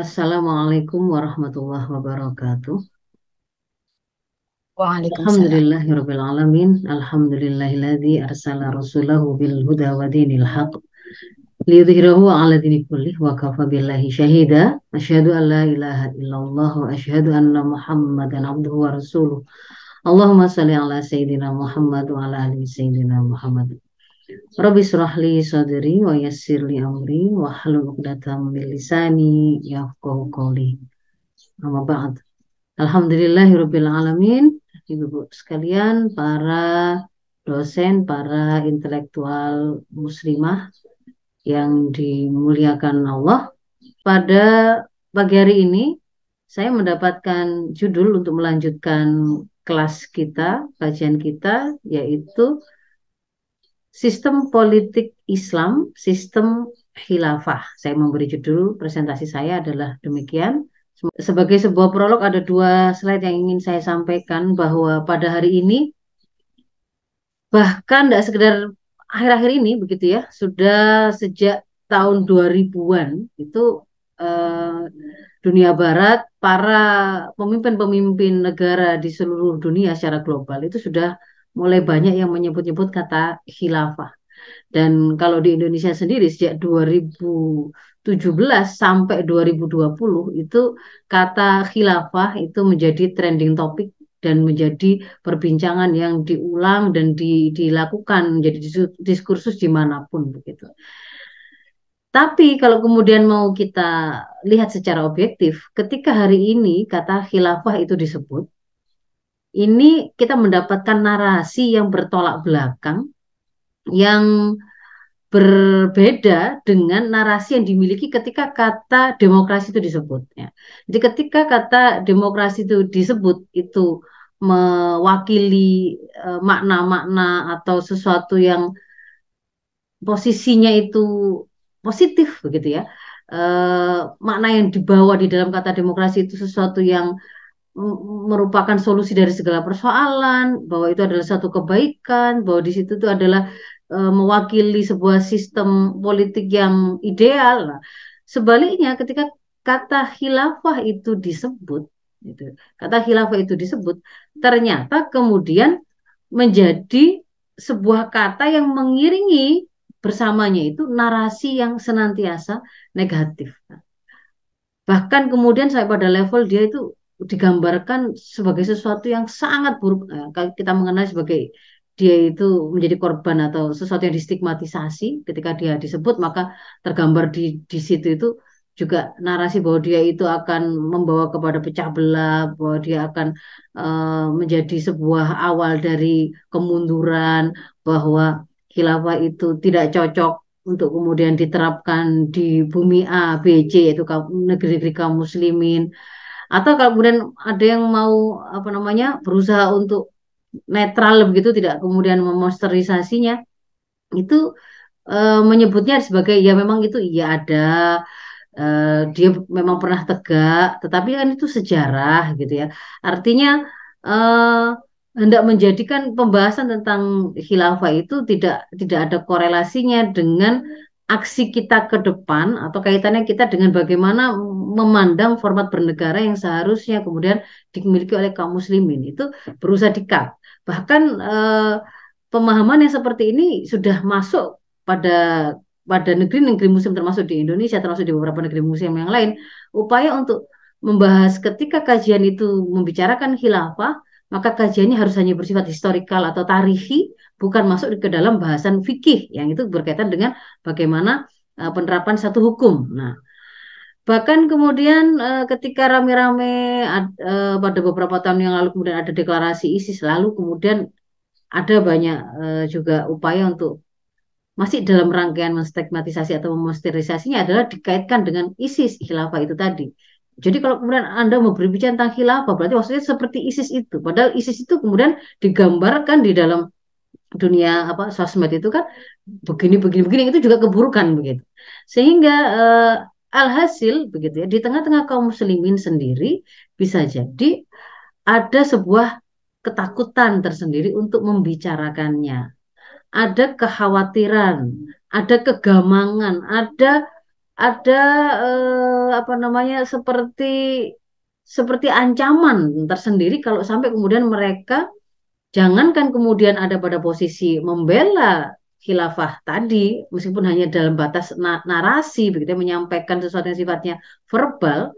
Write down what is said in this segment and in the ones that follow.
Assalamualaikum warahmatullahi wabarakatuh. Alhamdulillahirabbil alamin. Alhamdulillahilladzi arsala rasulahu bil huda wa dinil haq liyudhhirahu 'ala dini kullih wa kafa billahi syahida. Asyhadu an la ilaha illallah wa asyhadu anna Muhammadan abduhu wa rasuluh. Allahumma shalli ala sayyidina Muhammad wa ala ali sayyidina Muhammad. Rabbi syrah li sadri wa yassir li amri wa hlul 'uqdatam min lisani yafqahu qawli. Amma ba'd. Alhamdulillahirabbil alamin. Ibu-ibu sekalian, para dosen, para intelektual muslimah yang dimuliakan Allah. Pada pagi hari ini saya mendapatkan judul untuk melanjutkan kelas kita, kajian kita yaitu Sistem Politik Islam, Sistem Khilafah. Saya memberi judul presentasi saya adalah demikian. Sebagai sebuah prolog ada dua slide yang ingin saya sampaikan bahwa pada hari ini bahkan tidak sekedar akhir-akhir ini begitu ya, sudah sejak tahun 2000-an itu eh, dunia barat, para pemimpin-pemimpin negara di seluruh dunia secara global itu sudah mulai banyak yang menyebut-nyebut kata khilafah. Dan kalau di Indonesia sendiri sejak 2017 sampai 2020 itu kata khilafah itu menjadi trending topik dan menjadi perbincangan yang diulang dan di, dilakukan menjadi diskursus di mana pun begitu. Tapi kalau kemudian mau kita lihat secara objektif, ketika hari ini kata khilafah itu disebut, ini kita mendapatkan narasi yang bertolak belakang, yang berbeda dengan narasi yang dimiliki ketika kata demokrasi itu disebut. Ya. Jadi ketika kata demokrasi itu disebut itu mewakili eh, makna-makna atau sesuatu yang posisinya itu positif begitu ya. Uh, makna yang dibawa di dalam kata demokrasi itu sesuatu yang merupakan solusi dari segala persoalan, bahwa itu adalah satu kebaikan, bahwa di situ itu adalah e, mewakili sebuah sistem politik yang ideal. Nah, sebaliknya ketika kata khilafah itu disebut, gitu, kata khilafah itu disebut, ternyata kemudian menjadi sebuah kata yang mengiringi bersamanya itu narasi yang senantiasa negatif. Bahkan kemudian saya pada level dia itu digambarkan sebagai sesuatu yang sangat buruk. Nah, kita mengenal sebagai dia itu menjadi korban atau sesuatu yang distigmatisasi ketika dia disebut maka tergambar di di situ itu juga narasi bahwa dia itu akan membawa kepada pecah belah bahwa dia akan uh, menjadi sebuah awal dari kemunduran bahwa khilafah itu tidak cocok untuk kemudian diterapkan di bumi A, B, C yaitu negeri-negeri kaum muslimin atau kalau kemudian ada yang mau apa namanya berusaha untuk netral begitu tidak kemudian memonsterisasinya itu e, menyebutnya sebagai ya memang itu iya ada e, dia memang pernah tegak tetapi kan itu sejarah gitu ya. Artinya e, hendak menjadikan pembahasan tentang khilafah itu tidak tidak ada korelasinya dengan aksi kita ke depan atau kaitannya kita dengan bagaimana memandang format bernegara yang seharusnya kemudian dimiliki oleh kaum muslimin itu berusaha dikat. Bahkan eh, pemahaman yang seperti ini sudah masuk pada pada negeri-negeri muslim termasuk di Indonesia termasuk di beberapa negeri muslim yang lain upaya untuk membahas ketika kajian itu membicarakan khilafah maka kajiannya harus hanya bersifat historikal atau tarihi bukan masuk ke dalam bahasan fikih yang itu berkaitan dengan bagaimana uh, penerapan satu hukum. Nah, bahkan kemudian uh, ketika rame-rame uh, pada beberapa tahun yang lalu kemudian ada deklarasi ISIS, lalu kemudian ada banyak juga upaya untuk masih dalam rangkaian menstigmatisasi atau memonsterisasinya adalah dikaitkan dengan ISIS khilafah itu tadi. Jadi kalau kemudian Anda mau berbicara tentang khilafah, berarti maksudnya seperti ISIS itu. Padahal ISIS itu kemudian digambarkan di dalam dunia apa sosmed itu kan begini begini begini itu juga keburukan begitu. Sehingga uh, alhasil begitu ya di tengah-tengah kaum muslimin sendiri bisa jadi ada sebuah ketakutan tersendiri untuk membicarakannya. Ada kekhawatiran ada kegamangan ada ada eh, apa namanya seperti seperti ancaman tersendiri kalau sampai kemudian mereka jangankan kemudian ada pada posisi membela khilafah tadi meskipun hanya dalam batas narasi begitu menyampaikan sesuatu yang sifatnya verbal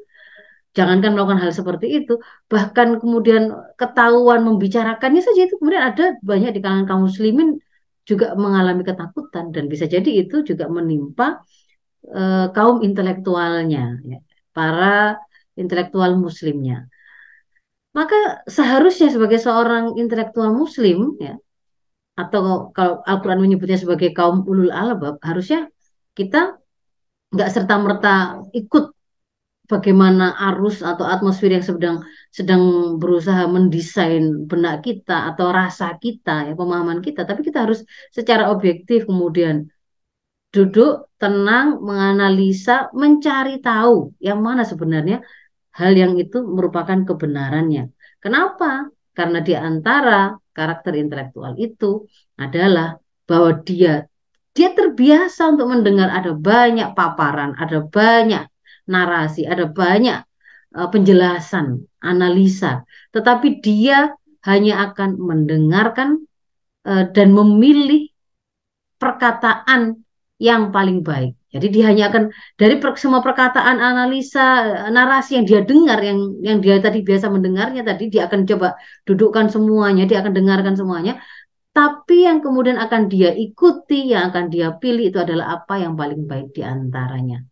jangankan melakukan hal seperti itu bahkan kemudian ketahuan membicarakannya saja itu kemudian ada banyak di kalangan kaum muslimin juga mengalami ketakutan dan bisa jadi itu juga menimpa uh, kaum intelektualnya ya, para intelektual muslimnya maka seharusnya sebagai seorang intelektual muslim ya atau kalau Al-Quran menyebutnya sebagai kaum ulul albab harusnya kita nggak serta merta ikut bagaimana arus atau atmosfer yang sedang sedang berusaha mendesain benak kita atau rasa kita ya pemahaman kita. Tapi kita harus secara objektif kemudian duduk tenang menganalisa mencari tahu yang mana sebenarnya hal yang itu merupakan kebenarannya. Kenapa? Karena di antara karakter intelektual itu adalah bahwa dia dia terbiasa untuk mendengar ada banyak paparan ada banyak narasi, ada banyak uh, penjelasan, analisa, tetapi dia hanya akan mendengarkan uh, dan memilih perkataan yang paling baik. Jadi dia hanya akan dari per, semua perkataan, analisa, narasi yang dia dengar, yang yang dia tadi biasa mendengarnya tadi, dia akan coba dudukkan semuanya, dia akan dengarkan semuanya. Tapi yang kemudian akan dia ikuti, yang akan dia pilih itu adalah apa yang paling baik di antaranya.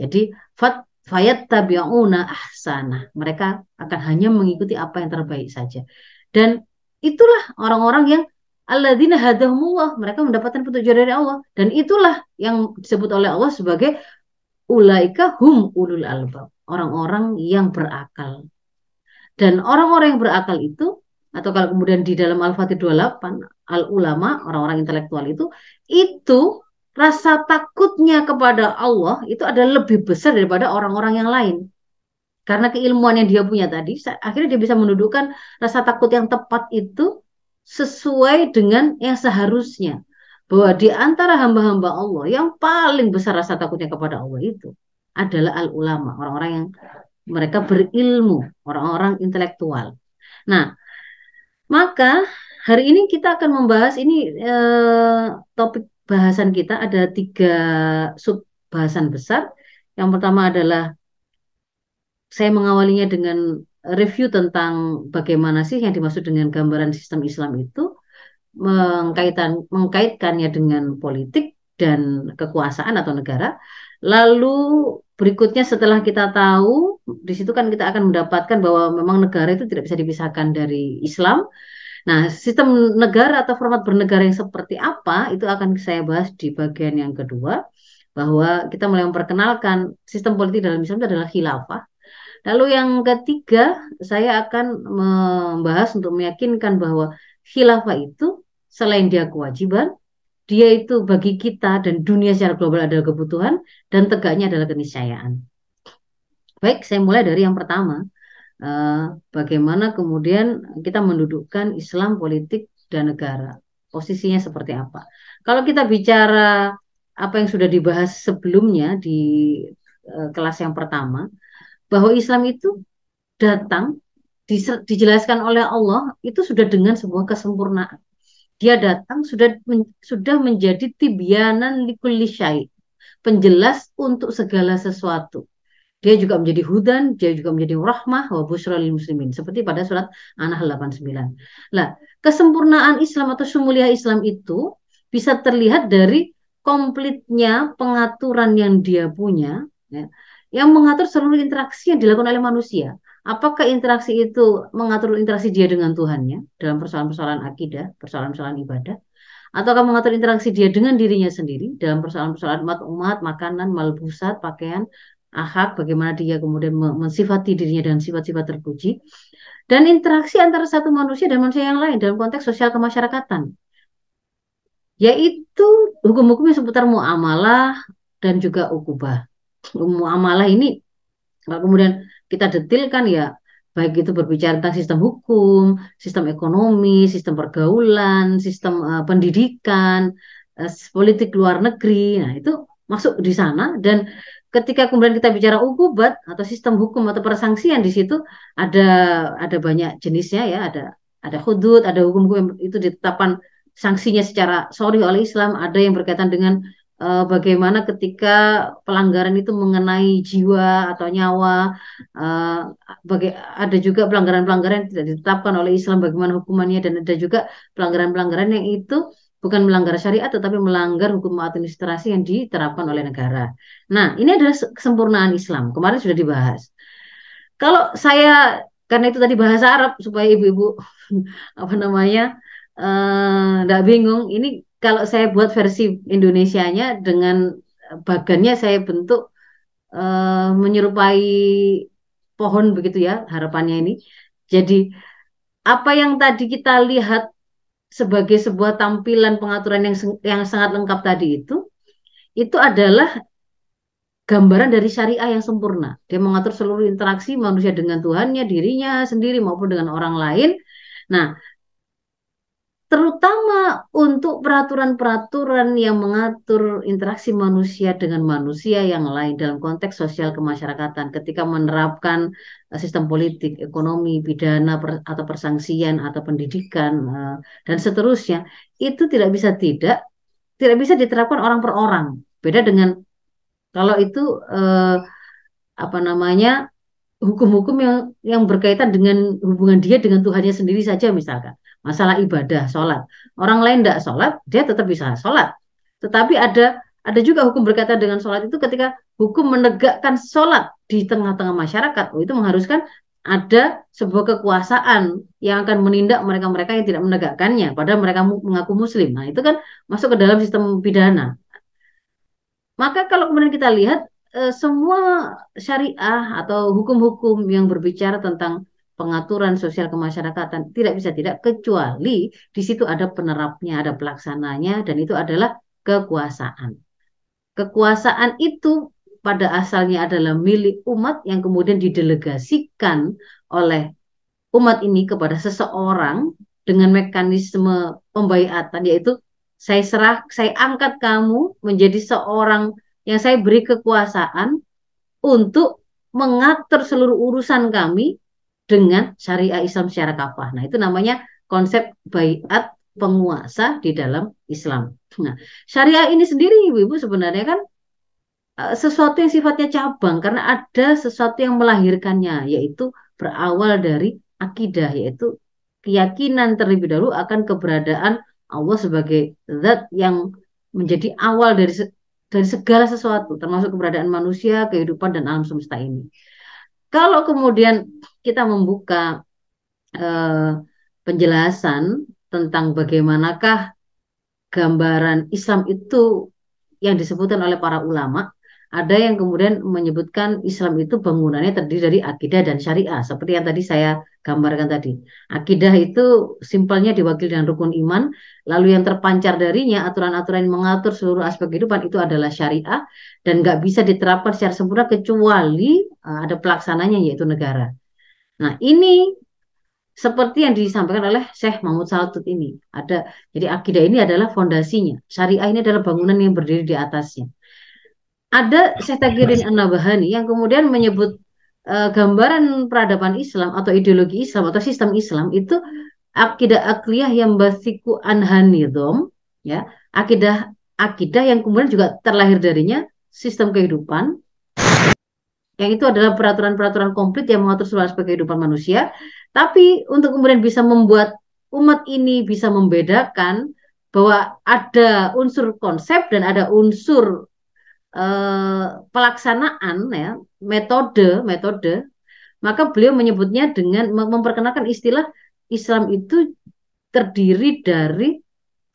Jadi fat fayat tabi'una ahsana. Mereka akan hanya mengikuti apa yang terbaik saja. Dan itulah orang-orang yang alladzina hadahumullah, mereka mendapatkan petunjuk dari Allah dan itulah yang disebut oleh Allah sebagai ulaika hum ulul albab, orang-orang yang berakal. Dan orang-orang yang berakal itu atau kalau kemudian di dalam Al-Fatih 28 al ulama orang-orang intelektual itu itu rasa takutnya kepada Allah itu adalah lebih besar daripada orang-orang yang lain. Karena keilmuan yang dia punya tadi, akhirnya dia bisa menundukkan rasa takut yang tepat itu sesuai dengan yang seharusnya. Bahwa di antara hamba-hamba Allah yang paling besar rasa takutnya kepada Allah itu adalah al-ulama, orang-orang yang mereka berilmu, orang-orang intelektual. Nah, maka hari ini kita akan membahas ini eh, topik bahasan kita ada tiga sub bahasan besar. Yang pertama adalah saya mengawalinya dengan review tentang bagaimana sih yang dimaksud dengan gambaran sistem Islam itu mengkaitan mengkaitkannya dengan politik dan kekuasaan atau negara. Lalu berikutnya setelah kita tahu di situ kan kita akan mendapatkan bahwa memang negara itu tidak bisa dipisahkan dari Islam Nah, sistem negara atau format bernegara yang seperti apa itu akan saya bahas di bagian yang kedua bahwa kita mulai memperkenalkan sistem politik dalam Islam itu adalah khilafah. Lalu yang ketiga, saya akan membahas untuk meyakinkan bahwa khilafah itu selain dia kewajiban, dia itu bagi kita dan dunia secara global adalah kebutuhan dan tegaknya adalah keniscayaan. Baik, saya mulai dari yang pertama, uh, bagaimana kemudian kita mendudukkan Islam politik dan negara. Posisinya seperti apa? Kalau kita bicara apa yang sudah dibahas sebelumnya di uh, kelas yang pertama, bahwa Islam itu datang dijelaskan oleh Allah itu sudah dengan sebuah kesempurnaan. Dia datang sudah men, sudah menjadi tibyanan likulli syai, penjelas untuk segala sesuatu. Dia juga menjadi hudan, dia juga menjadi rahmah wa busra lil muslimin. Seperti pada surat An-Nahl 89. Nah, kesempurnaan Islam atau sumuliah Islam itu bisa terlihat dari komplitnya pengaturan yang dia punya, ya, yang mengatur seluruh interaksi yang dilakukan oleh manusia. Apakah interaksi itu mengatur interaksi dia dengan Tuhannya dalam persoalan-persoalan akidah, persoalan-persoalan ibadah, ataukah mengatur interaksi dia dengan dirinya sendiri dalam persoalan-persoalan umat-umat, makanan, malbusat, pakaian, ahak, bagaimana dia kemudian mensifati dirinya dengan sifat-sifat terpuji, dan interaksi antara satu manusia dan manusia yang lain dalam konteks sosial kemasyarakatan, yaitu hukum-hukum yang seputar muamalah dan juga ukubah. Muamalah ini kalau kemudian kita detilkan ya baik itu berbicara tentang sistem hukum, sistem ekonomi, sistem pergaulan, sistem uh, pendidikan, uh, politik luar negeri. Nah, itu masuk di sana dan ketika kemudian kita bicara ukubat atau sistem hukum atau persangsian di situ ada ada banyak jenisnya ya ada ada hudud ada hukum-hukum itu ditetapkan sanksinya secara sorry oleh Islam ada yang berkaitan dengan uh, bagaimana ketika pelanggaran itu mengenai jiwa atau nyawa uh, baga ada juga pelanggaran-pelanggaran yang tidak ditetapkan oleh Islam bagaimana hukumannya dan ada juga pelanggaran-pelanggaran yang itu bukan melanggar syariat tetapi melanggar hukum administrasi yang diterapkan oleh negara. Nah, ini adalah kesempurnaan Islam. Kemarin sudah dibahas. Kalau saya karena itu tadi bahasa Arab supaya ibu-ibu apa namanya tidak uh, bingung. Ini kalau saya buat versi Indonesianya dengan bagannya saya bentuk uh, menyerupai pohon begitu ya harapannya ini. Jadi apa yang tadi kita lihat sebagai sebuah tampilan pengaturan yang yang sangat lengkap tadi itu itu adalah gambaran dari syariah yang sempurna. Dia mengatur seluruh interaksi manusia dengan Tuhannya, dirinya sendiri maupun dengan orang lain. Nah, terutama untuk peraturan-peraturan yang mengatur interaksi manusia dengan manusia yang lain dalam konteks sosial kemasyarakatan ketika menerapkan uh, sistem politik, ekonomi, pidana atau persangsian atau pendidikan uh, dan seterusnya itu tidak bisa tidak tidak bisa diterapkan orang per orang. Beda dengan kalau itu uh, apa namanya hukum-hukum yang yang berkaitan dengan hubungan dia dengan Tuhannya sendiri saja misalkan masalah ibadah, sholat. Orang lain tidak sholat, dia tetap bisa sholat. Tetapi ada ada juga hukum berkaitan dengan sholat itu ketika hukum menegakkan sholat di tengah-tengah masyarakat, oh, itu mengharuskan ada sebuah kekuasaan yang akan menindak mereka-mereka yang tidak menegakkannya, padahal mereka mengaku muslim. Nah itu kan masuk ke dalam sistem pidana. Maka kalau kemudian kita lihat eh, semua syariah atau hukum-hukum yang berbicara tentang pengaturan sosial kemasyarakatan tidak bisa tidak kecuali di situ ada penerapnya, ada pelaksananya dan itu adalah kekuasaan. Kekuasaan itu pada asalnya adalah milik umat yang kemudian didelegasikan oleh umat ini kepada seseorang dengan mekanisme pembaiatan yaitu saya serah saya angkat kamu menjadi seorang yang saya beri kekuasaan untuk mengatur seluruh urusan kami dengan syariah Islam secara kafah. Nah, itu namanya konsep bayat penguasa di dalam Islam. Nah, syariah ini sendiri Ibu-ibu sebenarnya kan uh, sesuatu yang sifatnya cabang karena ada sesuatu yang melahirkannya yaitu berawal dari akidah yaitu keyakinan terlebih dahulu akan keberadaan Allah sebagai zat yang menjadi awal dari dari segala sesuatu termasuk keberadaan manusia, kehidupan dan alam semesta ini. Kalau kemudian kita membuka eh, penjelasan tentang bagaimanakah gambaran Islam itu yang disebutkan oleh para ulama, ada yang kemudian menyebutkan Islam itu bangunannya terdiri dari akidah dan syariah seperti yang tadi saya gambarkan tadi. Akidah itu simpelnya diwakili dengan rukun iman lalu yang terpancar darinya aturan-aturan yang mengatur seluruh aspek kehidupan itu adalah syariah dan nggak bisa diterapkan secara sempurna kecuali uh, ada pelaksananya yaitu negara nah ini seperti yang disampaikan oleh Syekh Mahmud Saltut ini. Ada jadi akidah ini adalah fondasinya. Syariah ini adalah bangunan yang berdiri di atasnya. Ada Syekh Tagirin An-Nabahani yang kemudian menyebut uh, gambaran peradaban Islam atau ideologi Islam atau sistem Islam itu akidah akliyah yang basiku anhanidom ya akidah akidah yang kemudian juga terlahir darinya sistem kehidupan yang itu adalah peraturan-peraturan komplit yang mengatur seluruh aspek kehidupan manusia tapi untuk kemudian bisa membuat umat ini bisa membedakan bahwa ada unsur konsep dan ada unsur Eh, pelaksanaan ya metode metode maka beliau menyebutnya dengan memperkenalkan istilah Islam itu terdiri dari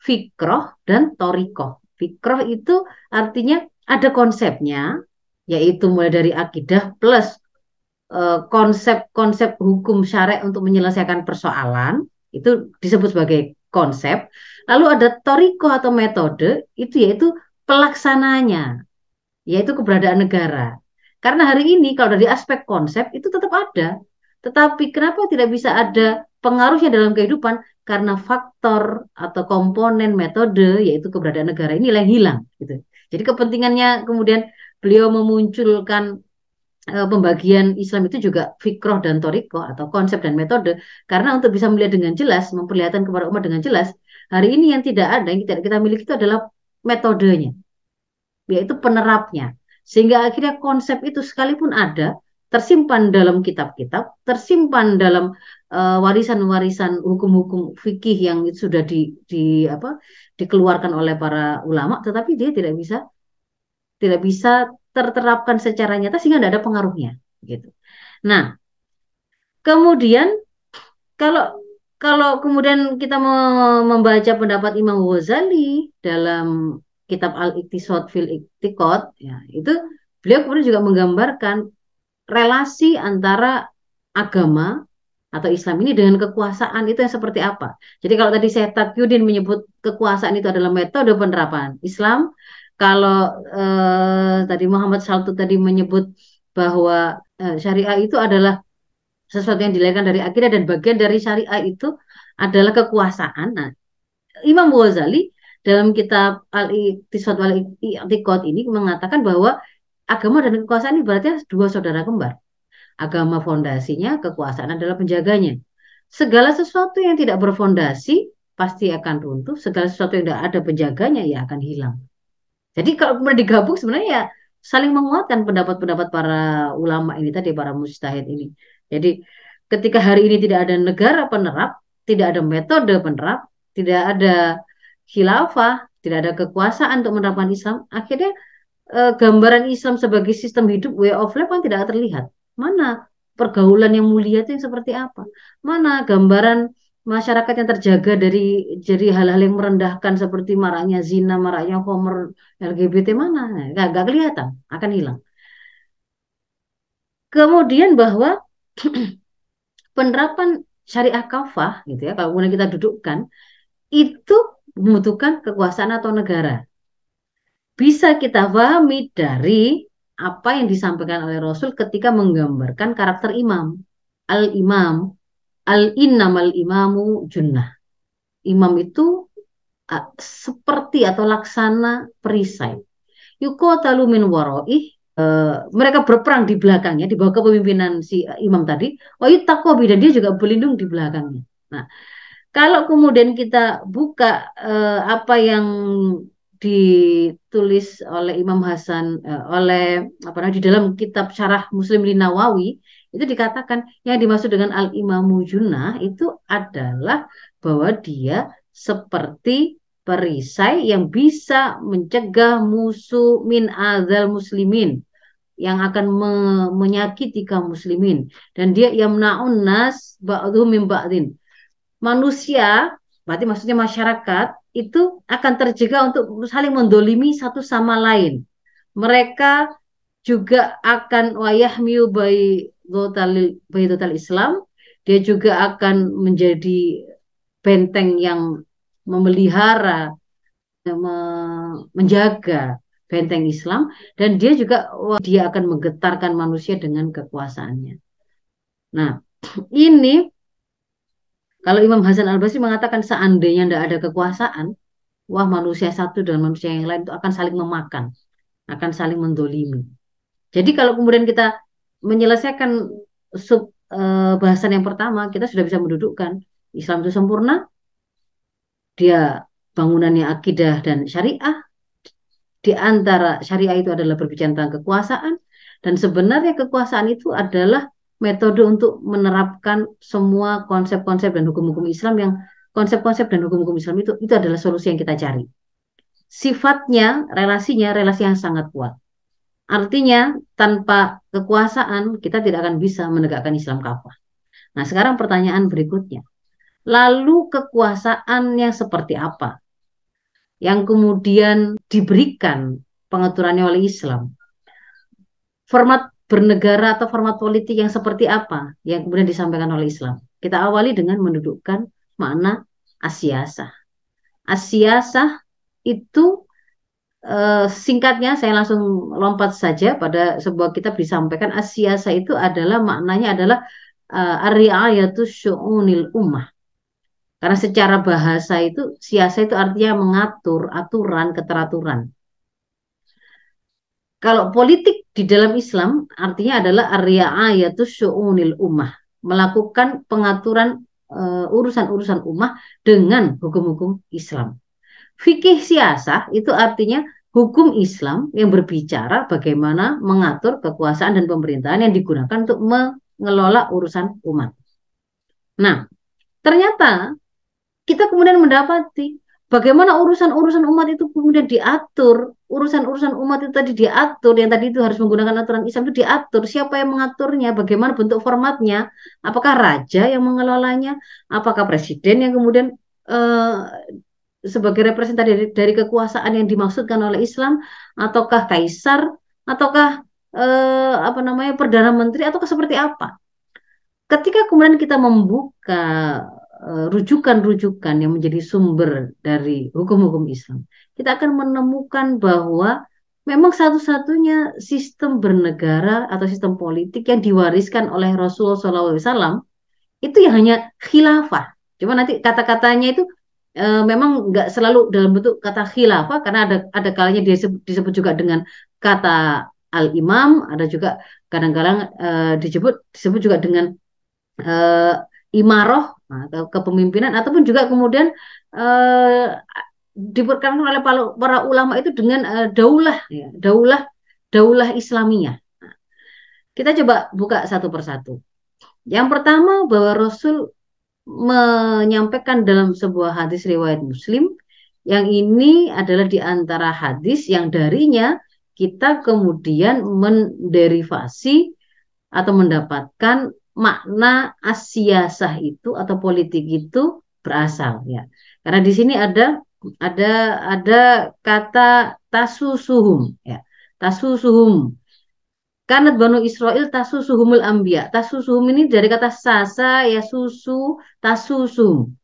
fikroh dan torikoh. Fikroh itu artinya ada konsepnya, yaitu mulai dari akidah plus eh, konsep-konsep hukum syarek untuk menyelesaikan persoalan, itu disebut sebagai konsep. Lalu ada toriko atau metode, itu yaitu pelaksananya yaitu keberadaan negara. Karena hari ini kalau dari aspek konsep itu tetap ada, tetapi kenapa tidak bisa ada pengaruhnya dalam kehidupan? Karena faktor atau komponen metode yaitu keberadaan negara ini yang hilang. Gitu. Jadi kepentingannya kemudian beliau memunculkan uh, pembagian Islam itu juga fikroh dan toriko atau konsep dan metode. Karena untuk bisa melihat dengan jelas memperlihatkan kepada umat dengan jelas hari ini yang tidak ada yang tidak kita miliki itu adalah metodenya yaitu penerapnya. Sehingga akhirnya konsep itu sekalipun ada tersimpan dalam kitab-kitab tersimpan dalam eh, warisan-warisan hukum-hukum fikih yang sudah di, di apa dikeluarkan oleh para ulama tetapi dia tidak bisa tidak bisa terterapkan secara nyata sehingga tidak ada pengaruhnya gitu. Nah, kemudian kalau kalau kemudian kita membaca pendapat Imam Ghazali dalam kitab Al-Iqtisad fil Iqtiqad ya, itu beliau kemudian juga menggambarkan relasi antara agama atau Islam ini dengan kekuasaan itu yang seperti apa. Jadi kalau tadi saya Takyudin menyebut kekuasaan itu adalah metode penerapan Islam, kalau eh, tadi Muhammad Saltu tadi menyebut bahwa eh, syariah itu adalah sesuatu yang dilahirkan dari akidah dan bagian dari syariah itu adalah kekuasaan. Nah, Imam Ghazali dalam kitab Al-Iqtisad wal Iqtiqad ini mengatakan bahwa agama dan kekuasaan ini berarti dua saudara kembar. Agama fondasinya, kekuasaan adalah penjaganya. Segala sesuatu yang tidak berfondasi pasti akan runtuh, segala sesuatu yang tidak ada penjaganya ya akan hilang. Jadi kalau kemudian digabung sebenarnya ya saling menguatkan pendapat-pendapat para ulama ini tadi, para mustahid ini. Jadi ketika hari ini tidak ada negara penerap, tidak ada metode penerap, tidak ada khilafah, tidak ada kekuasaan untuk menerapkan Islam, akhirnya eh, gambaran Islam sebagai sistem hidup way of life kan tidak terlihat. Mana pergaulan yang mulia itu yang seperti apa? Mana gambaran masyarakat yang terjaga dari jadi hal-hal yang merendahkan seperti maraknya zina, maraknya homer, LGBT mana? Gak, gak kelihatan, akan hilang. Kemudian bahwa penerapan syariah kafah gitu ya, kalau kita dudukkan itu membutuhkan kekuasaan atau negara. Bisa kita pahami dari apa yang disampaikan oleh Rasul ketika menggambarkan karakter imam. Al-imam al innamal imamu junnah. Imam itu uh, seperti atau laksana perisai. Yukotalu min waroih Uh, mereka berperang di belakangnya di bawah kepemimpinan si imam tadi. Oh takobi dan dia juga berlindung di belakangnya. Nah, kalau kemudian kita buka uh, apa yang ditulis oleh Imam Hasan uh, oleh apa namanya di dalam kitab Syarah Muslim Linawawi itu dikatakan yang dimaksud dengan al imamu junah itu adalah bahwa dia seperti perisai yang bisa mencegah musuh min azal muslimin yang akan me menyakiti kaum muslimin. Dan dia yamnaun nas ba'dhu min ba'din. Manusia berarti maksudnya masyarakat itu akan terjaga untuk saling mendolimi satu sama lain. Mereka juga akan wayah miu bayi Baitul Islam, dia juga akan menjadi benteng yang memelihara, menjaga benteng Islam dan dia juga dia akan menggetarkan manusia dengan kekuasaannya. Nah, ini kalau Imam Hasan Al Basri mengatakan seandainya tidak ada kekuasaan, wah manusia satu dan manusia yang lain itu akan saling memakan, akan saling mendolimi. Jadi kalau kemudian kita menyelesaikan sub uh, bahasan yang pertama, kita sudah bisa mendudukkan Islam itu sempurna, dia bangunannya akidah dan syariah, di antara syariah itu adalah berbicara tentang kekuasaan, dan sebenarnya kekuasaan itu adalah metode untuk menerapkan semua konsep-konsep dan hukum-hukum Islam yang konsep-konsep dan hukum-hukum Islam itu itu adalah solusi yang kita cari. Sifatnya, relasinya, relasi yang sangat kuat. Artinya tanpa kekuasaan kita tidak akan bisa menegakkan Islam kafah. Nah sekarang pertanyaan berikutnya. Lalu kekuasaan yang seperti apa? Yang kemudian diberikan pengaturannya oleh Islam. Format bernegara atau format politik yang seperti apa yang kemudian disampaikan oleh Islam. Kita awali dengan mendudukkan makna asyasah. Asyasah itu Uh, singkatnya saya langsung lompat saja pada sebuah kitab disampaikan asyasa itu adalah maknanya adalah uh, ar-ri'ayatu syu'unil ummah. Karena secara bahasa itu siasa itu artinya mengatur aturan keteraturan. kalau politik di dalam Islam artinya adalah ariyatul syu'unil ummah, melakukan pengaturan uh, urusan-urusan ummah dengan hukum-hukum Islam. Fikih siasah itu artinya hukum Islam yang berbicara bagaimana mengatur kekuasaan dan pemerintahan yang digunakan untuk mengelola urusan umat. Nah, ternyata kita kemudian mendapati bagaimana urusan-urusan umat itu kemudian diatur urusan-urusan umat itu tadi diatur, yang tadi itu harus menggunakan aturan Islam itu diatur, siapa yang mengaturnya, bagaimana bentuk formatnya, apakah raja yang mengelolanya, apakah presiden yang kemudian eh, sebagai representasi dari, dari kekuasaan yang dimaksudkan oleh Islam, ataukah kaisar, ataukah eh, apa namanya perdana menteri, ataukah seperti apa? Ketika kemudian kita membuka Eh, rujukan-rujukan yang menjadi sumber dari hukum-hukum Islam, kita akan menemukan bahwa memang satu-satunya sistem bernegara atau sistem politik yang diwariskan oleh Rasulullah SAW itu yang hanya khilafah. Cuma nanti kata-katanya itu e, memang nggak selalu dalam bentuk kata khilafah karena ada ada kalanya disebut, disebut juga dengan kata al imam, ada juga kadang-kadang e, disebut disebut juga dengan e, imaroh atau kepemimpinan ataupun juga kemudian eh, diperkenalkan oleh para ulama itu dengan eh, daulah ya, daulah daulah Islamiyah. Nah, kita coba buka satu persatu. Yang pertama bahwa Rasul menyampaikan dalam sebuah hadis riwayat Muslim yang ini adalah di antara hadis yang darinya kita kemudian menderivasi atau mendapatkan makna asiasah itu atau politik itu berasal ya. Karena di sini ada ada ada kata tasusuhum ya. Tasusuhum. Karena Banu Israel tasusuhumul ambia. Tasusuhum ini dari kata sasa ya susu tasusum.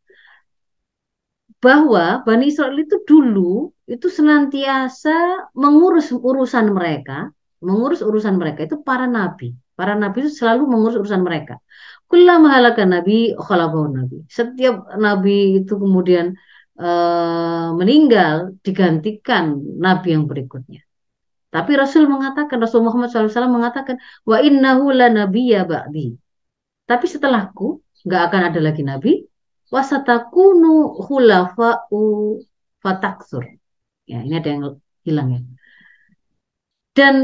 Bahwa Bani Israel itu dulu itu senantiasa mengurus urusan mereka, mengurus urusan mereka itu para nabi Para nabi itu selalu mengurus urusan mereka. Kullama halaka nabi, khalaqahu nabi. Setiap nabi itu kemudian uh, meninggal, digantikan nabi yang berikutnya. Tapi Rasul mengatakan, Rasul Muhammad SAW mengatakan, wa innahu la nabiyya ba'di. Tapi setelahku, nggak akan ada lagi nabi, wasatakunu khulafa'u fataksur. Ya, ini ada yang hilang ya. Dan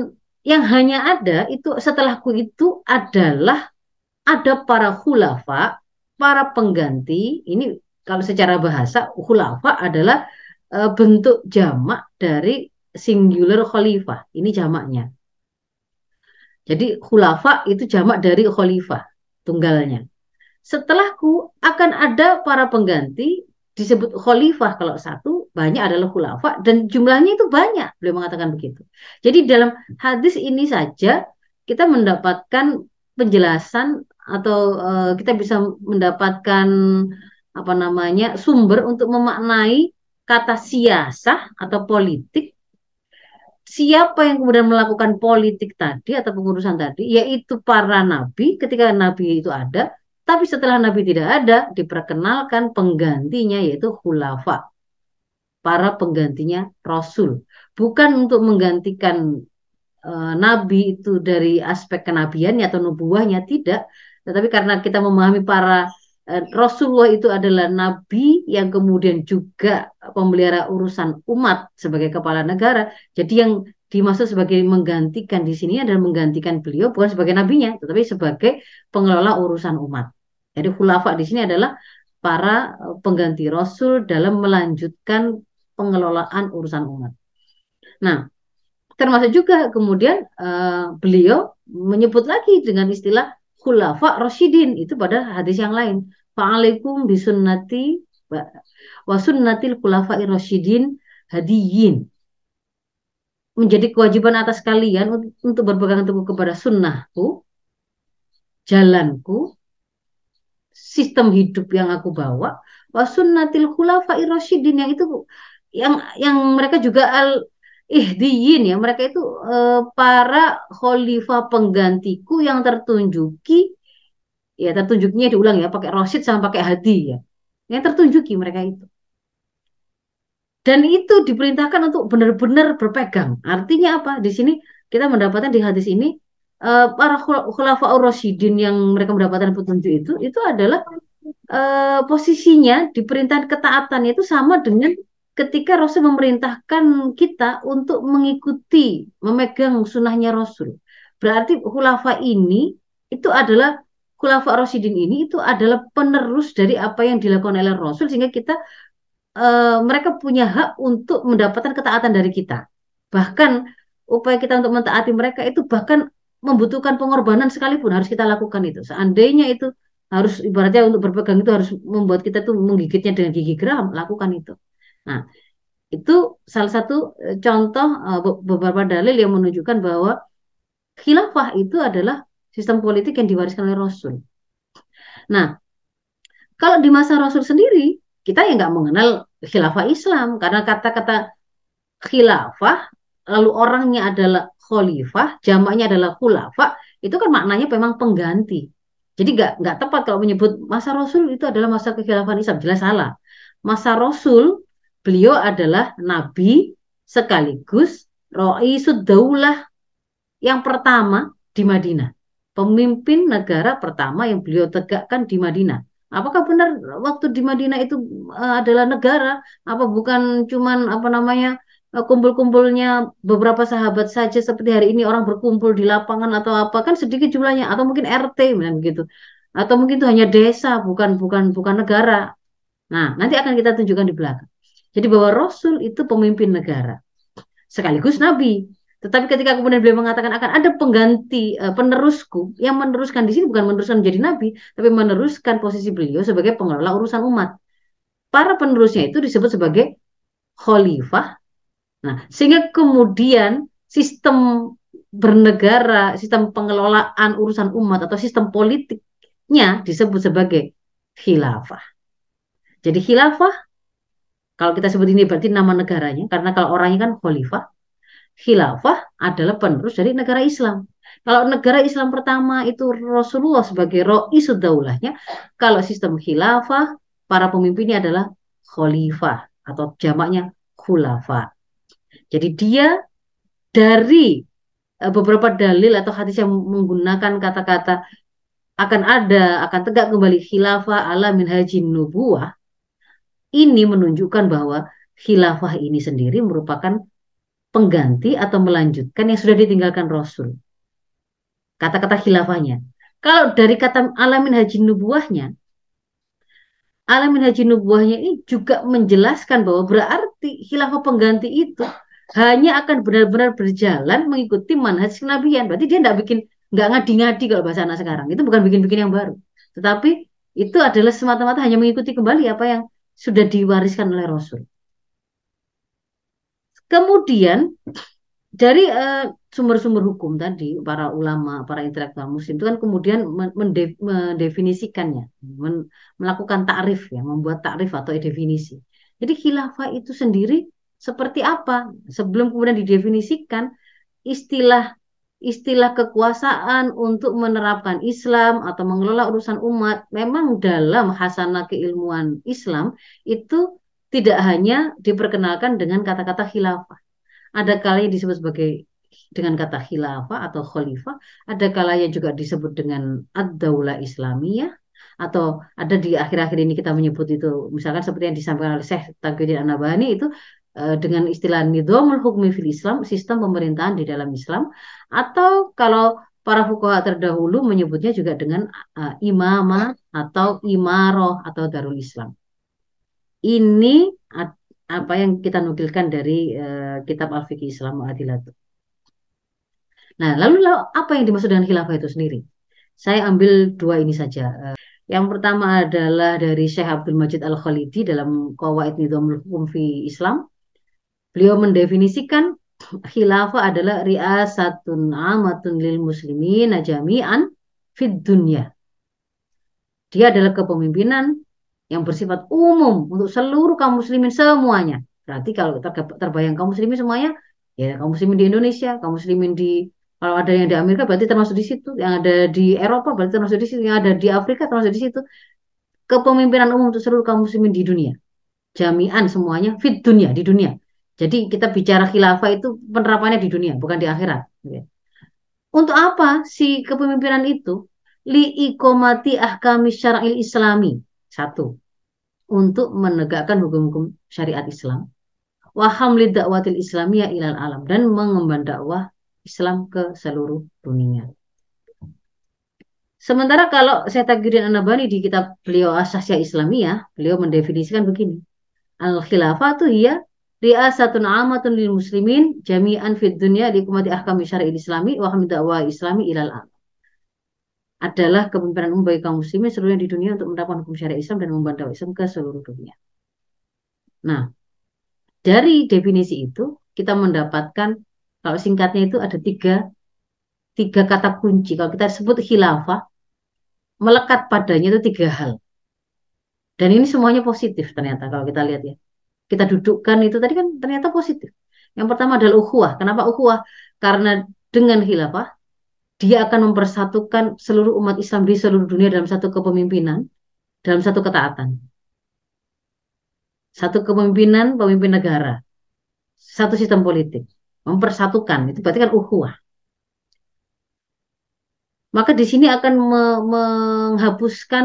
yang hanya ada itu setelahku itu adalah ada para khulafa, para pengganti. Ini kalau secara bahasa khulafa adalah e, bentuk jamak dari singular khalifah. Ini jamaknya. Jadi khulafa itu jamak dari khalifah, tunggalnya. Setelahku akan ada para pengganti disebut khalifah kalau satu banyak adalah khulafa dan jumlahnya itu banyak beliau mengatakan begitu jadi dalam hadis ini saja kita mendapatkan penjelasan atau uh, kita bisa mendapatkan apa namanya sumber untuk memaknai kata siasah atau politik siapa yang kemudian melakukan politik tadi atau pengurusan tadi yaitu para nabi ketika nabi itu ada tapi setelah Nabi tidak ada, diperkenalkan penggantinya yaitu khulafa. Para penggantinya Rasul. Bukan untuk menggantikan e, Nabi itu dari aspek kenabiannya atau nubuahnya, tidak. Tetapi karena kita memahami para Rasulullah itu adalah Nabi yang kemudian juga pemelihara urusan umat sebagai kepala negara. Jadi yang dimaksud sebagai menggantikan di sini adalah menggantikan beliau bukan sebagai nabinya, tetapi sebagai pengelola urusan umat. Jadi khulafa di sini adalah para eh, pengganti rasul dalam melanjutkan pengelolaan urusan umat. Nah, termasuk juga kemudian uh, beliau menyebut lagi dengan istilah khulafa rasyidin itu pada hadis yang lain. Fa'alaikum bisunnati wa sunnatil khulafa rasyidin hadiyin. Menjadi kewajiban atas kalian untuk berpegang teguh kepada sunnahku, jalanku, sistem hidup yang aku bawa, wa sunnatil khulafa rasyidin yang itu yang yang mereka juga al ihdiyin ya, mereka itu eh, para khalifah penggantiku yang tertunjuki ya tertunjuknya diulang ya pakai rasyid sama pakai hadi ya. Yang tertunjuki mereka itu. Dan itu diperintahkan untuk benar-benar berpegang. Artinya apa? Di sini kita mendapatkan di hadis ini uh, para khulafaur rasyidin yang mereka mendapatkan petunjuk itu itu adalah uh, posisinya di perintah ketaatan itu sama dengan ketika Rasul memerintahkan kita untuk mengikuti memegang sunnahnya Rasul. Berarti khulafa ini itu adalah khulafa rasyidin ini itu adalah penerus dari apa yang dilakukan oleh Rasul sehingga kita uh, mereka punya hak untuk mendapatkan ketaatan dari kita. Bahkan upaya kita untuk mentaati mereka itu bahkan membutuhkan pengorbanan sekalipun harus kita lakukan itu. Seandainya itu harus ibaratnya untuk berpegang itu harus membuat kita tuh menggigitnya dengan gigi geram, lakukan itu. Nah, itu salah satu eh, contoh uh, beberapa dalil yang menunjukkan bahwa khilafah itu adalah sistem politik yang diwariskan oleh Rasul. Nah, kalau di masa Rasul sendiri, kita ya nggak mengenal khilafah Islam karena kata-kata khilafah lalu orangnya adalah khalifah, jamaknya adalah khulafa, itu kan maknanya memang pengganti. Jadi nggak nggak tepat kalau menyebut masa Rasul itu adalah masa kekhilafan Islam, jelas salah. Masa Rasul beliau adalah nabi sekaligus Roisud Daulah yang pertama di Madinah. Pemimpin negara pertama yang beliau tegakkan di Madinah. Apakah benar waktu di Madinah itu uh, adalah negara? Apa bukan cuman apa namanya uh, kumpul-kumpulnya beberapa sahabat saja seperti hari ini orang berkumpul di lapangan atau apa kan sedikit jumlahnya atau mungkin RT begitu. Atau mungkin itu hanya desa bukan bukan bukan negara. Nah, nanti akan kita tunjukkan di belakang. Jadi bahwa Rasul itu pemimpin negara sekaligus nabi. Tetapi ketika kemudian beliau mengatakan akan ada pengganti uh, penerusku yang meneruskan di sini bukan meneruskan menjadi nabi, tapi meneruskan posisi beliau sebagai pengelola urusan umat. Para penerusnya itu disebut sebagai khalifah. Nah, sehingga kemudian sistem bernegara, sistem pengelolaan urusan umat atau sistem politiknya disebut sebagai khilafah. Jadi khilafah kalau kita sebut ini berarti nama negaranya karena kalau orangnya kan khalifah khilafah adalah penerus dari negara Islam. Kalau negara Islam pertama itu Rasulullah sebagai ro'isud daulahnya, kalau sistem khilafah, para pemimpinnya adalah khalifah atau jamaknya khulafa. Jadi dia dari e, beberapa dalil atau hadis yang menggunakan kata-kata akan ada, akan tegak kembali khilafah ala min hajin nubuah, ini menunjukkan bahwa khilafah ini sendiri merupakan pengganti atau melanjutkan yang sudah ditinggalkan Rasul. Kata-kata khilafahnya. Kalau dari kata alamin haji nubuahnya, alamin haji nubuahnya ini juga menjelaskan bahwa berarti khilafah pengganti itu hanya akan benar-benar berjalan mengikuti manhaj kenabian. Berarti dia tidak bikin nggak ngadi-ngadi kalau bahasa anak sekarang. Itu bukan bikin-bikin yang baru. Tetapi itu adalah semata-mata hanya mengikuti kembali apa yang sudah diwariskan oleh Rasul. Kemudian dari uh, sumber-sumber hukum tadi, para ulama, para intelektual muslim itu kan kemudian mendefinisikannya, men melakukan takrif ya, membuat takrif atau definisi. Jadi khilafah itu sendiri seperti apa? Sebelum kemudian didefinisikan istilah istilah kekuasaan untuk menerapkan Islam atau mengelola urusan umat memang dalam hasanah keilmuan Islam itu tidak hanya diperkenalkan dengan kata-kata khilafah. Ada kalanya disebut sebagai dengan kata khilafah atau khalifah, ada kalanya juga disebut dengan ad-daulah Islamiyah atau ada di akhir-akhir ini kita menyebut itu misalkan seperti yang disampaikan oleh Syekh Taqiyuddin An-Nabhani itu uh, dengan istilah nidhamul hukmi fil Islam, sistem pemerintahan di dalam Islam atau kalau para fuqaha terdahulu menyebutnya juga dengan uh, imamah atau imaroh atau darul Islam ini apa yang kita nukilkan dari uh, kitab Al-Fiqh Islam Adilat. Nah, lalu, lalu apa yang dimaksud dengan khilafah itu sendiri? Saya ambil dua ini saja. Uh, yang pertama adalah dari Syekh Abdul Majid Al-Khalidi dalam Qawaid Nidhamul Hukum fi Islam. Beliau mendefinisikan khilafah adalah riasatun amatun lil muslimin jami'an fid dunya. Dia adalah kepemimpinan yang bersifat umum untuk seluruh kaum muslimin semuanya. Berarti kalau terbayang kaum muslimin semuanya, ya kaum muslimin di Indonesia, kaum muslimin di kalau ada yang di Amerika berarti termasuk di situ, yang ada di Eropa berarti termasuk di situ, yang ada di Afrika termasuk di situ. Kepemimpinan umum untuk seluruh kaum muslimin di dunia. Jami'an semuanya fit dunia di dunia. Jadi kita bicara khilafah itu penerapannya di dunia, bukan di akhirat. Untuk apa si kepemimpinan itu? Li'ikomati ahkami syara'il islami. Satu. Untuk menegakkan hukum-hukum syariat Islam. Wahamli dakwatil islamiyah ilal alam. Dan mengemban dakwah Islam ke seluruh dunia. Sementara kalau saya Tagirin Anabani di kitab beliau Asasya Islamiyah, beliau mendefinisikan begini. Al-khilafah itu ya riasatun amatun lil muslimin jami'an fid dunya di kumati ahkam syar'i islami wa hamid islami ilal alam adalah kepemimpinan umum bagi kaum muslimin seluruhnya di dunia untuk menerapkan hukum syariat Islam dan membantu Islam ke seluruh dunia. Nah, dari definisi itu kita mendapatkan kalau singkatnya itu ada tiga tiga kata kunci. Kalau kita sebut khilafah, melekat padanya itu tiga hal. Dan ini semuanya positif ternyata kalau kita lihat ya. Kita dudukkan itu tadi kan ternyata positif. Yang pertama adalah ukhuwah. Kenapa ukhuwah? Karena dengan khilafah dia akan mempersatukan seluruh umat Islam di seluruh dunia dalam satu kepemimpinan, dalam satu ketaatan. Satu kepemimpinan, pemimpin negara. Satu sistem politik. Mempersatukan, itu berarti kan ukhuwah. Maka di sini akan me menghapuskan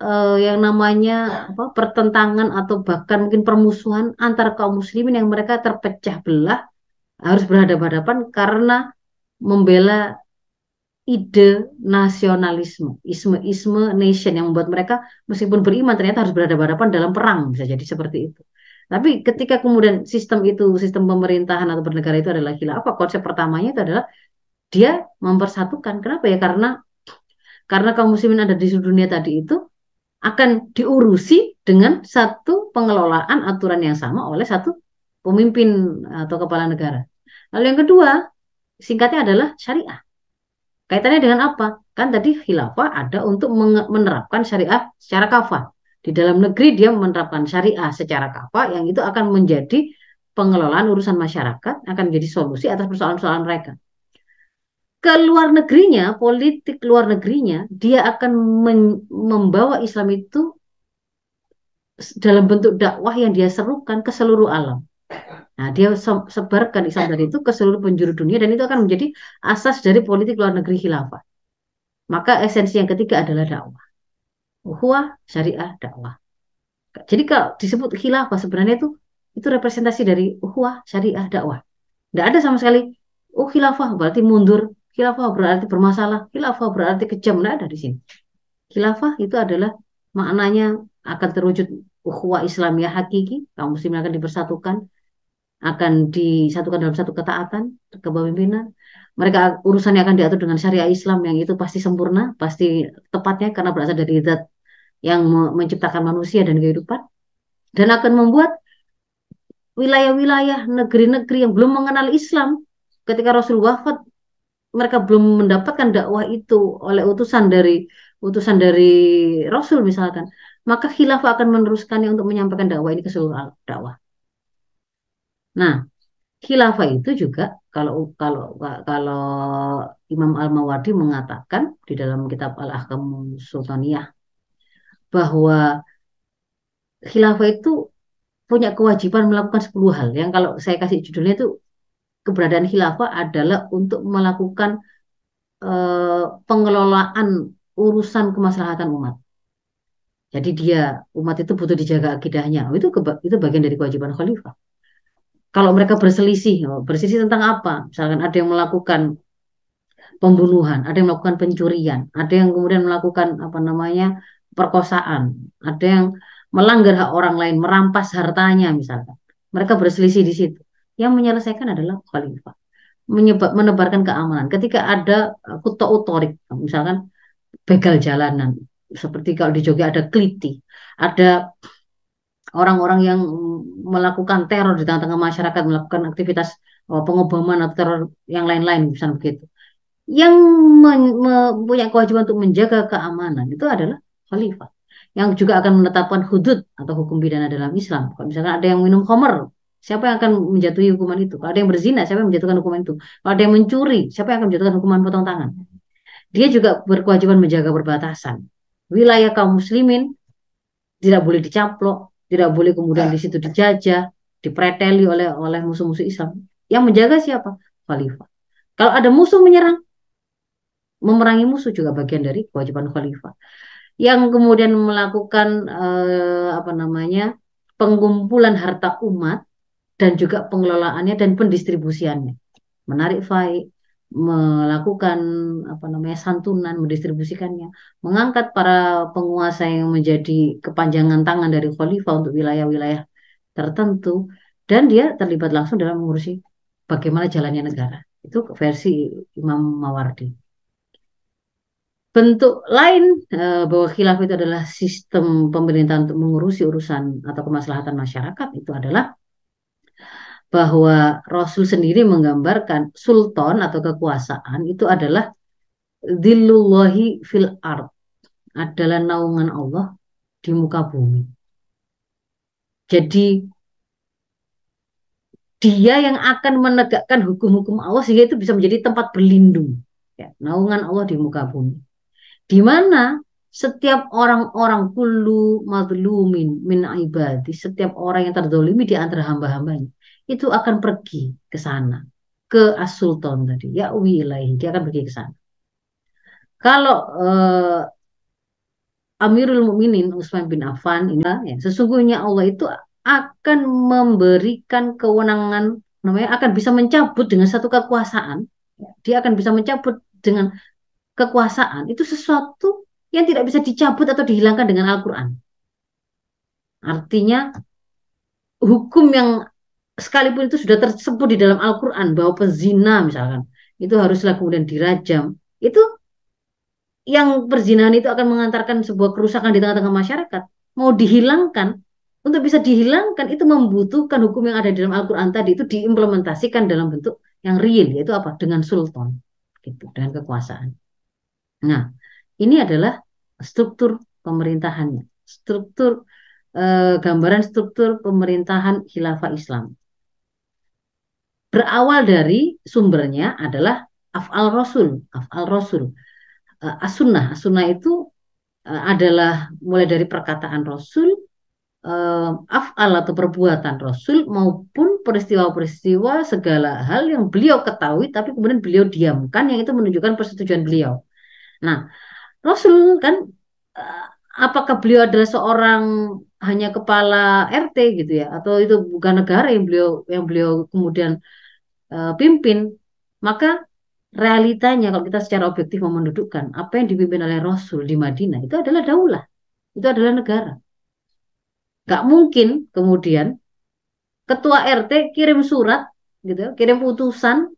uh, yang namanya apa, pertentangan atau bahkan mungkin permusuhan antara kaum muslimin yang mereka terpecah belah harus berhadapan-hadapan karena membela ide nasionalisme, isme-isme nation yang membuat mereka meskipun beriman ternyata harus berhadapan-hadapan dalam perang bisa jadi seperti itu. Tapi ketika kemudian sistem itu, sistem pemerintahan atau bernegara itu adalah apa konsep pertamanya itu adalah dia mempersatukan. Kenapa ya? Karena karena kaum muslimin ada di seluruh dunia tadi itu akan diurusi dengan satu pengelolaan aturan yang sama oleh satu pemimpin atau kepala negara. Lalu yang kedua, singkatnya adalah syariah. Kaitannya dengan apa? Kan tadi khilafah ada untuk menerapkan syariah secara kafah. Di dalam negeri dia menerapkan syariah secara kafah yang itu akan menjadi pengelolaan urusan masyarakat, akan menjadi solusi atas persoalan-persoalan mereka. Ke luar negerinya, politik luar negerinya, dia akan membawa Islam itu dalam bentuk dakwah yang dia serukan ke seluruh alam. Nah, dia sebarkan Islam tadi itu ke seluruh penjuru dunia dan itu akan menjadi asas dari politik luar negeri khilafah. Maka esensi yang ketiga adalah dakwah. Uhwah, syariah, dakwah. Jadi kalau disebut khilafah sebenarnya itu itu representasi dari uhwah, syariah, dakwah. Tidak ada sama sekali, oh khilafah berarti mundur, khilafah berarti bermasalah, khilafah berarti kejam. Tidak ada di sini. Khilafah itu adalah maknanya akan terwujud uhwah Islamiyah hakiki, kaum muslimin akan dipersatukan, akan disatukan dalam satu ketaatan kepemimpinan. Mereka urusannya akan diatur dengan syariah Islam yang itu pasti sempurna, pasti tepatnya karena berasal dari zat yang menciptakan manusia dan kehidupan dan akan membuat wilayah-wilayah negeri-negeri yang belum mengenal Islam ketika Rasul wafat mereka belum mendapatkan dakwah itu oleh utusan dari utusan dari Rasul misalkan maka khilafah akan meneruskannya untuk menyampaikan dakwah ini ke seluruh dakwah Nah, khilafah itu juga kalau kalau kalau Imam Al-Mawardi mengatakan di dalam kitab Al-Ahkam Sultaniyah bahwa khilafah itu punya kewajiban melakukan 10 hal yang kalau saya kasih judulnya itu keberadaan khilafah adalah untuk melakukan eh, pengelolaan urusan kemaslahatan umat. Jadi dia umat itu butuh dijaga akidahnya. Itu itu bagian dari kewajiban khalifah kalau mereka berselisih, oh, berselisih tentang apa? Misalkan ada yang melakukan pembunuhan, ada yang melakukan pencurian, ada yang kemudian melakukan apa namanya perkosaan, ada yang melanggar hak orang lain, merampas hartanya misalkan. Mereka berselisih di situ. Yang menyelesaikan adalah khalifah. Menyebab, menebarkan keamanan. Ketika ada uh, kuto otorik, misalkan begal jalanan, seperti kalau di Jogja ada kliti, ada orang-orang yang melakukan teror di tengah-tengah masyarakat, melakukan aktivitas oh, pengobaman atau teror yang lain-lain, misalnya begitu. Yang mempunyai kewajiban untuk menjaga keamanan itu adalah khalifah. Yang juga akan menetapkan hudud atau hukum pidana dalam Islam. Kalau misalkan ada yang minum khamar, siapa yang akan menjatuhi hukuman itu? Kalau ada yang berzina, siapa yang menjatuhkan hukuman itu? Kalau ada yang mencuri, siapa yang akan menjatuhkan hukuman potong tangan? Dia juga berkewajiban menjaga perbatasan. Wilayah kaum muslimin tidak boleh dicaplok, tidak boleh kemudian di situ dijajah, dipreteli oleh oleh musuh-musuh Islam. Yang menjaga siapa? Khalifah. Kalau ada musuh menyerang, memerangi musuh juga bagian dari kewajiban khalifah. Yang kemudian melakukan eh, apa namanya pengumpulan harta umat dan juga pengelolaannya dan pendistribusiannya, menarik faid, melakukan apa namanya santunan, mendistribusikannya, mengangkat para penguasa yang menjadi kepanjangan tangan dari khalifah untuk wilayah-wilayah tertentu, dan dia terlibat langsung dalam mengurusi bagaimana jalannya negara. Itu versi Imam Mawardi. Bentuk lain eh, bahwa khilaf itu adalah sistem pemerintahan untuk mengurusi urusan atau kemaslahatan masyarakat itu adalah bahwa Rasul sendiri menggambarkan sultan atau kekuasaan itu adalah dillullahi fil ard adalah naungan Allah di muka bumi. Jadi dia yang akan menegakkan hukum-hukum Allah sehingga itu bisa menjadi tempat berlindung. Ya, naungan Allah di muka bumi. Di mana setiap orang-orang kullu madlumin min ibadi, setiap orang yang terdolimi di antara hamba-hambanya, itu akan pergi ke sana, ke as-sultan tadi, ya wilayah, dia akan pergi ke sana. Kalau uh, Amirul Mukminin Utsman bin Affan ini ya, sesungguhnya Allah itu akan memberikan kewenangan namanya akan bisa mencabut dengan satu kekuasaan ya, dia akan bisa mencabut dengan kekuasaan itu sesuatu yang tidak bisa dicabut atau dihilangkan dengan Al-Qur'an. Artinya hukum yang sekalipun itu sudah tersebut di dalam Al-Qur'an bahwa pezina misalkan itu haruslah kemudian dirajam. Itu yang perzinahan itu akan mengantarkan sebuah kerusakan di tengah-tengah masyarakat. Mau dihilangkan untuk bisa dihilangkan itu membutuhkan hukum yang ada di dalam Al-Qur'an tadi itu diimplementasikan dalam bentuk yang real yaitu apa? Dengan sultan gitu, dengan kekuasaan. Nah, ini adalah struktur pemerintahannya, struktur eh, gambaran struktur pemerintahan khilafah Islam. Berawal dari sumbernya adalah af'al Rasul, af'al Rasul. Uh, as-sunnah, as-sunnah itu uh, adalah mulai dari perkataan Rasul, uh, af'al atau perbuatan Rasul maupun peristiwa-peristiwa segala hal yang beliau ketahui tapi kemudian beliau diamkan yang itu menunjukkan persetujuan beliau. Nah, Rasul kan apakah beliau adalah seorang hanya kepala RT gitu ya atau itu bukan negara yang beliau yang beliau kemudian uh, pimpin maka realitanya kalau kita secara objektif mau mendudukkan apa yang dipimpin oleh Rasul di Madinah itu adalah daulah itu adalah negara Gak mungkin kemudian ketua RT kirim surat gitu, kirim putusan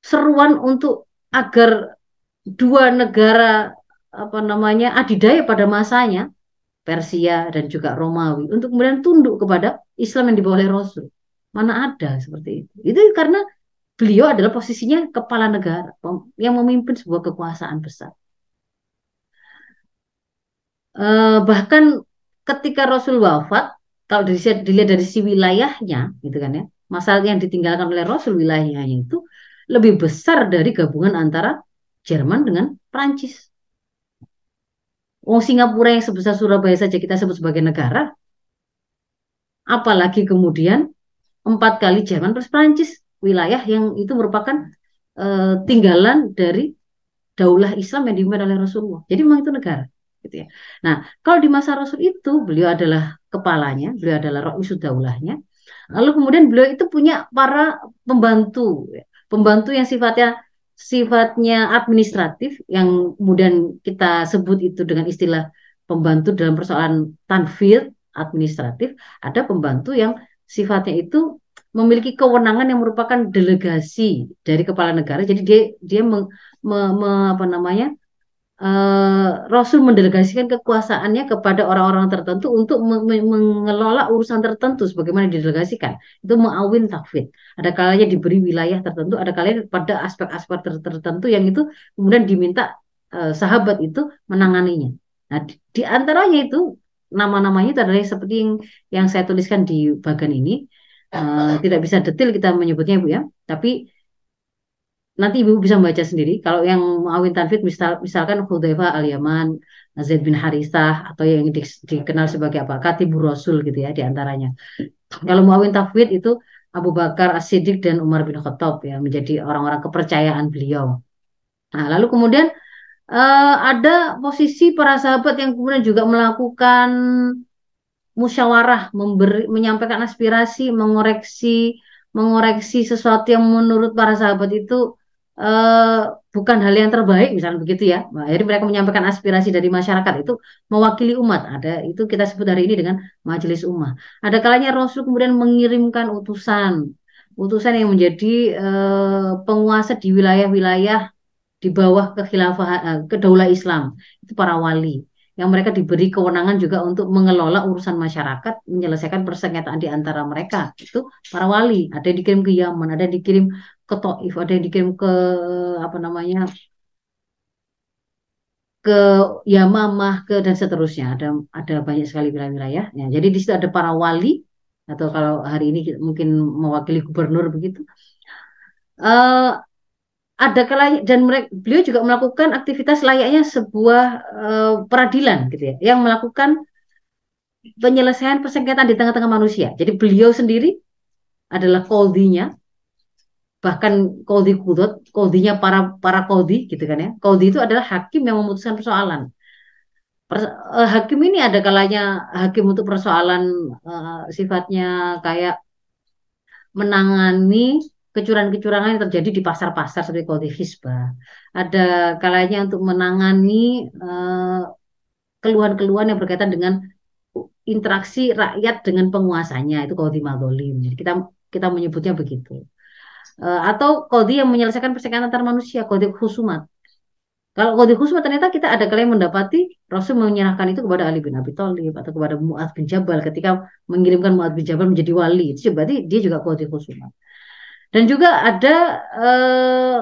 seruan untuk agar dua negara apa namanya adidaya pada masanya Persia dan juga Romawi untuk kemudian tunduk kepada Islam yang dibawa oleh Rasul. Mana ada seperti itu. Itu karena beliau adalah posisinya kepala negara yang memimpin sebuah kekuasaan besar. Eh, bahkan ketika Rasul wafat, kalau dilihat, dari si wilayahnya, gitu kan ya, masalah yang ditinggalkan oleh Rasul wilayahnya itu lebih besar dari gabungan antara Jerman dengan Prancis. Oh Singapura yang sebesar Surabaya saja kita sebut sebagai negara, apalagi kemudian empat kali Jerman plus Prancis, wilayah yang itu merupakan uh, tinggalan dari daulah Islam yang dipimpin oleh Rasulullah. Jadi memang itu negara gitu ya. Nah, kalau di masa Rasul itu beliau adalah kepalanya, beliau adalah Rasul daulahnya. Lalu kemudian beliau itu punya para pembantu, ya. pembantu yang sifatnya sifatnya administratif yang kemudian kita sebut itu dengan istilah pembantu dalam persoalan tanfir administratif, ada pembantu yang sifatnya itu memiliki kewenangan yang merupakan delegasi dari kepala negara. Jadi dia dia meng, me, me, apa namanya uh, Rasul mendelegasikan kekuasaannya kepada orang-orang tertentu untuk mengelola urusan tertentu sebagaimana didelegasikan. Itu mengawin takfid. Ada kalanya diberi wilayah tertentu, ada kalanya pada aspek-aspek tertentu yang itu kemudian diminta uh, sahabat itu menanganinya. Nah, di, di antaranya itu nama-namanya itu adalah seperti yang yang saya tuliskan di bagian ini. Uh, tidak bisa detail kita menyebutnya Bu ya, tapi nanti ibu bisa membaca sendiri. Kalau yang Muawin Tanfid misal, misalkan Hudzaifah al-Yaman, Zaid bin Harisah atau yang di, dikenal sebagai apa? Katibur Rasul gitu ya di antaranya. Kalau Muawin Tanfid itu Abu Bakar As-Siddiq dan Umar bin Khattab ya menjadi orang-orang kepercayaan beliau. Nah, lalu kemudian uh, ada posisi para sahabat yang kemudian juga melakukan musyawarah, memberi, menyampaikan aspirasi, mengoreksi, mengoreksi sesuatu yang menurut para sahabat itu uh, bukan hal yang terbaik, misalnya begitu ya. Nah, jadi mereka menyampaikan aspirasi dari masyarakat itu mewakili umat. Ada itu kita sebut hari ini dengan majelis umat. Ada kalanya Rasul kemudian mengirimkan utusan, utusan yang menjadi uh, penguasa di wilayah-wilayah di bawah kekhilafah uh, kedaulah Islam itu para wali yang mereka diberi kewenangan juga untuk mengelola urusan masyarakat, menyelesaikan persengketaan di antara mereka. Itu para wali, ada yang dikirim ke Yaman, ada yang dikirim ke Taif, ada yang dikirim ke apa namanya? ke Yamamah ke dan seterusnya. Ada ada banyak sekali wilayah-wilayah. Ya, jadi di situ ada para wali atau kalau hari ini mungkin mewakili gubernur begitu. Uh, ada kalanya dan mereka, beliau juga melakukan aktivitas layaknya sebuah uh, peradilan gitu ya yang melakukan penyelesaian persengketaan di tengah-tengah manusia. Jadi beliau sendiri adalah koldinya bahkan koldi kudot, koldinya para para koldi gitu kan ya. Koldi itu adalah hakim yang memutuskan persoalan. Per, uh, hakim ini ada kalanya hakim untuk persoalan uh, sifatnya kayak menangani kecurangan-kecurangan yang terjadi di pasar-pasar seperti kode hisbah. Ada kalanya untuk menangani eh, keluhan-keluhan yang berkaitan dengan interaksi rakyat dengan penguasanya itu kode madolim. Jadi kita kita menyebutnya begitu. Uh, atau kode yang menyelesaikan perselingkuhan antar manusia, kode khusumat. Kalau kode khusumat ternyata kita ada kalian mendapati Rasul menyerahkan itu kepada Ali bin Abi Thalib atau kepada Mu'adz bin Jabal ketika mengirimkan Mu'adz bin Jabal menjadi wali. Itu berarti dia juga kode khusumat. Dan juga ada eh,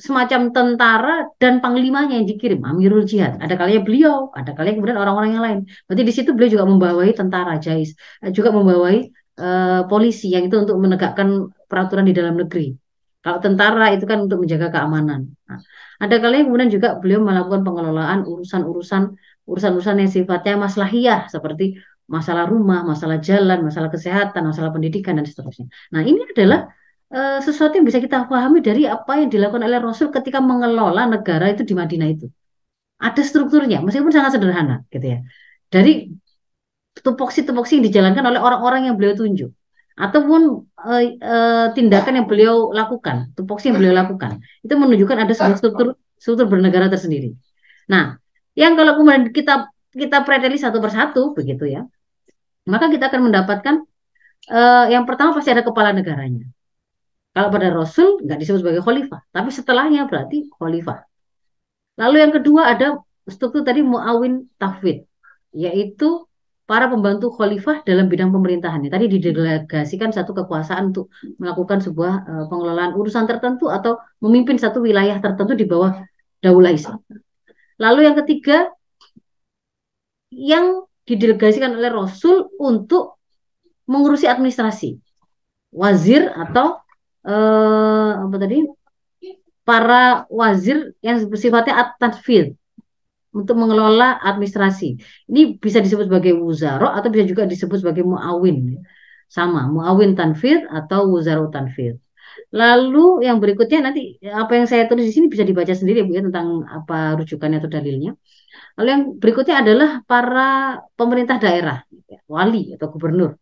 semacam tentara dan panglimanya yang dikirim, Amirul Jihad. Ada kalinya beliau, ada kalinya kemudian orang-orang yang lain. Berarti di situ beliau juga membawahi tentara Jais, eh, juga membawahi eh, polisi yang itu untuk menegakkan peraturan di dalam negeri. Kalau tentara itu kan untuk menjaga keamanan. Nah, ada kalinya kemudian juga beliau melakukan pengelolaan urusan-urusan urusan-urusan yang sifatnya maslahiyah seperti masalah rumah, masalah jalan, masalah kesehatan, masalah pendidikan dan seterusnya. Nah, ini adalah uh, sesuatu yang bisa kita pahami dari apa yang dilakukan oleh Rasul ketika mengelola negara itu di Madinah itu. Ada strukturnya, meskipun sangat sederhana, gitu ya. Dari tupoksi-tupoksi yang dijalankan oleh orang-orang yang beliau tunjuk, ataupun uh, uh, tindakan yang beliau lakukan, tupoksi yang beliau lakukan, itu menunjukkan ada sebuah struktur struktur bernegara tersendiri. Nah, yang kalau kemudian kita kita preteli satu persatu, begitu ya, maka kita akan mendapatkan uh, yang pertama pasti ada kepala negaranya. Kalau pada Rasul nggak disebut sebagai khalifah, tapi setelahnya berarti khalifah. Lalu yang kedua ada struktur tadi muawin tafwid, yaitu para pembantu khalifah dalam bidang pemerintahannya. Tadi didelegasikan satu kekuasaan untuk melakukan sebuah uh, pengelolaan urusan tertentu atau memimpin satu wilayah tertentu di bawah daulah Islam. Lalu yang ketiga yang didelegasikan oleh Rasul untuk mengurusi administrasi, wazir atau eh, apa tadi para wazir yang bersifatnya at-tanfid untuk mengelola administrasi. Ini bisa disebut sebagai wuzaro atau bisa juga disebut sebagai muawin. Sama, muawin tanfid atau wuzaro tanfid. Lalu yang berikutnya nanti apa yang saya tulis di sini bisa dibaca sendiri Bu ya tentang apa rujukannya atau dalilnya. Lalu yang berikutnya adalah para pemerintah daerah, wali atau gubernur.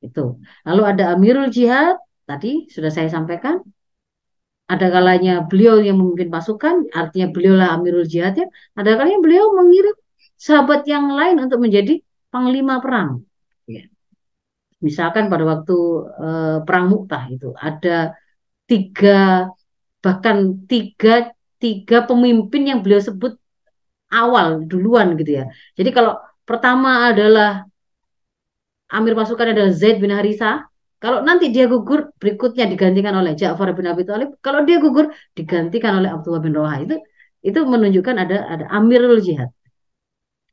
Itu. Lalu ada Amirul Jihad, tadi sudah saya sampaikan ada kalanya beliau yang memimpin pasukan artinya beliaulah Amirul Jihad ya ada kalanya beliau mengirim sahabat yang lain untuk menjadi panglima perang ya. misalkan pada waktu eh, perang Muktah itu ada tiga bahkan tiga tiga pemimpin yang beliau sebut awal duluan gitu ya jadi kalau pertama adalah Amir pasukan adalah Zaid bin Harithah kalau nanti dia gugur, berikutnya digantikan oleh Ja'far bin Abi Thalib. Kalau dia gugur, digantikan oleh Abdullah bin Rawaha. Itu itu menunjukkan ada ada Amirul Jihad.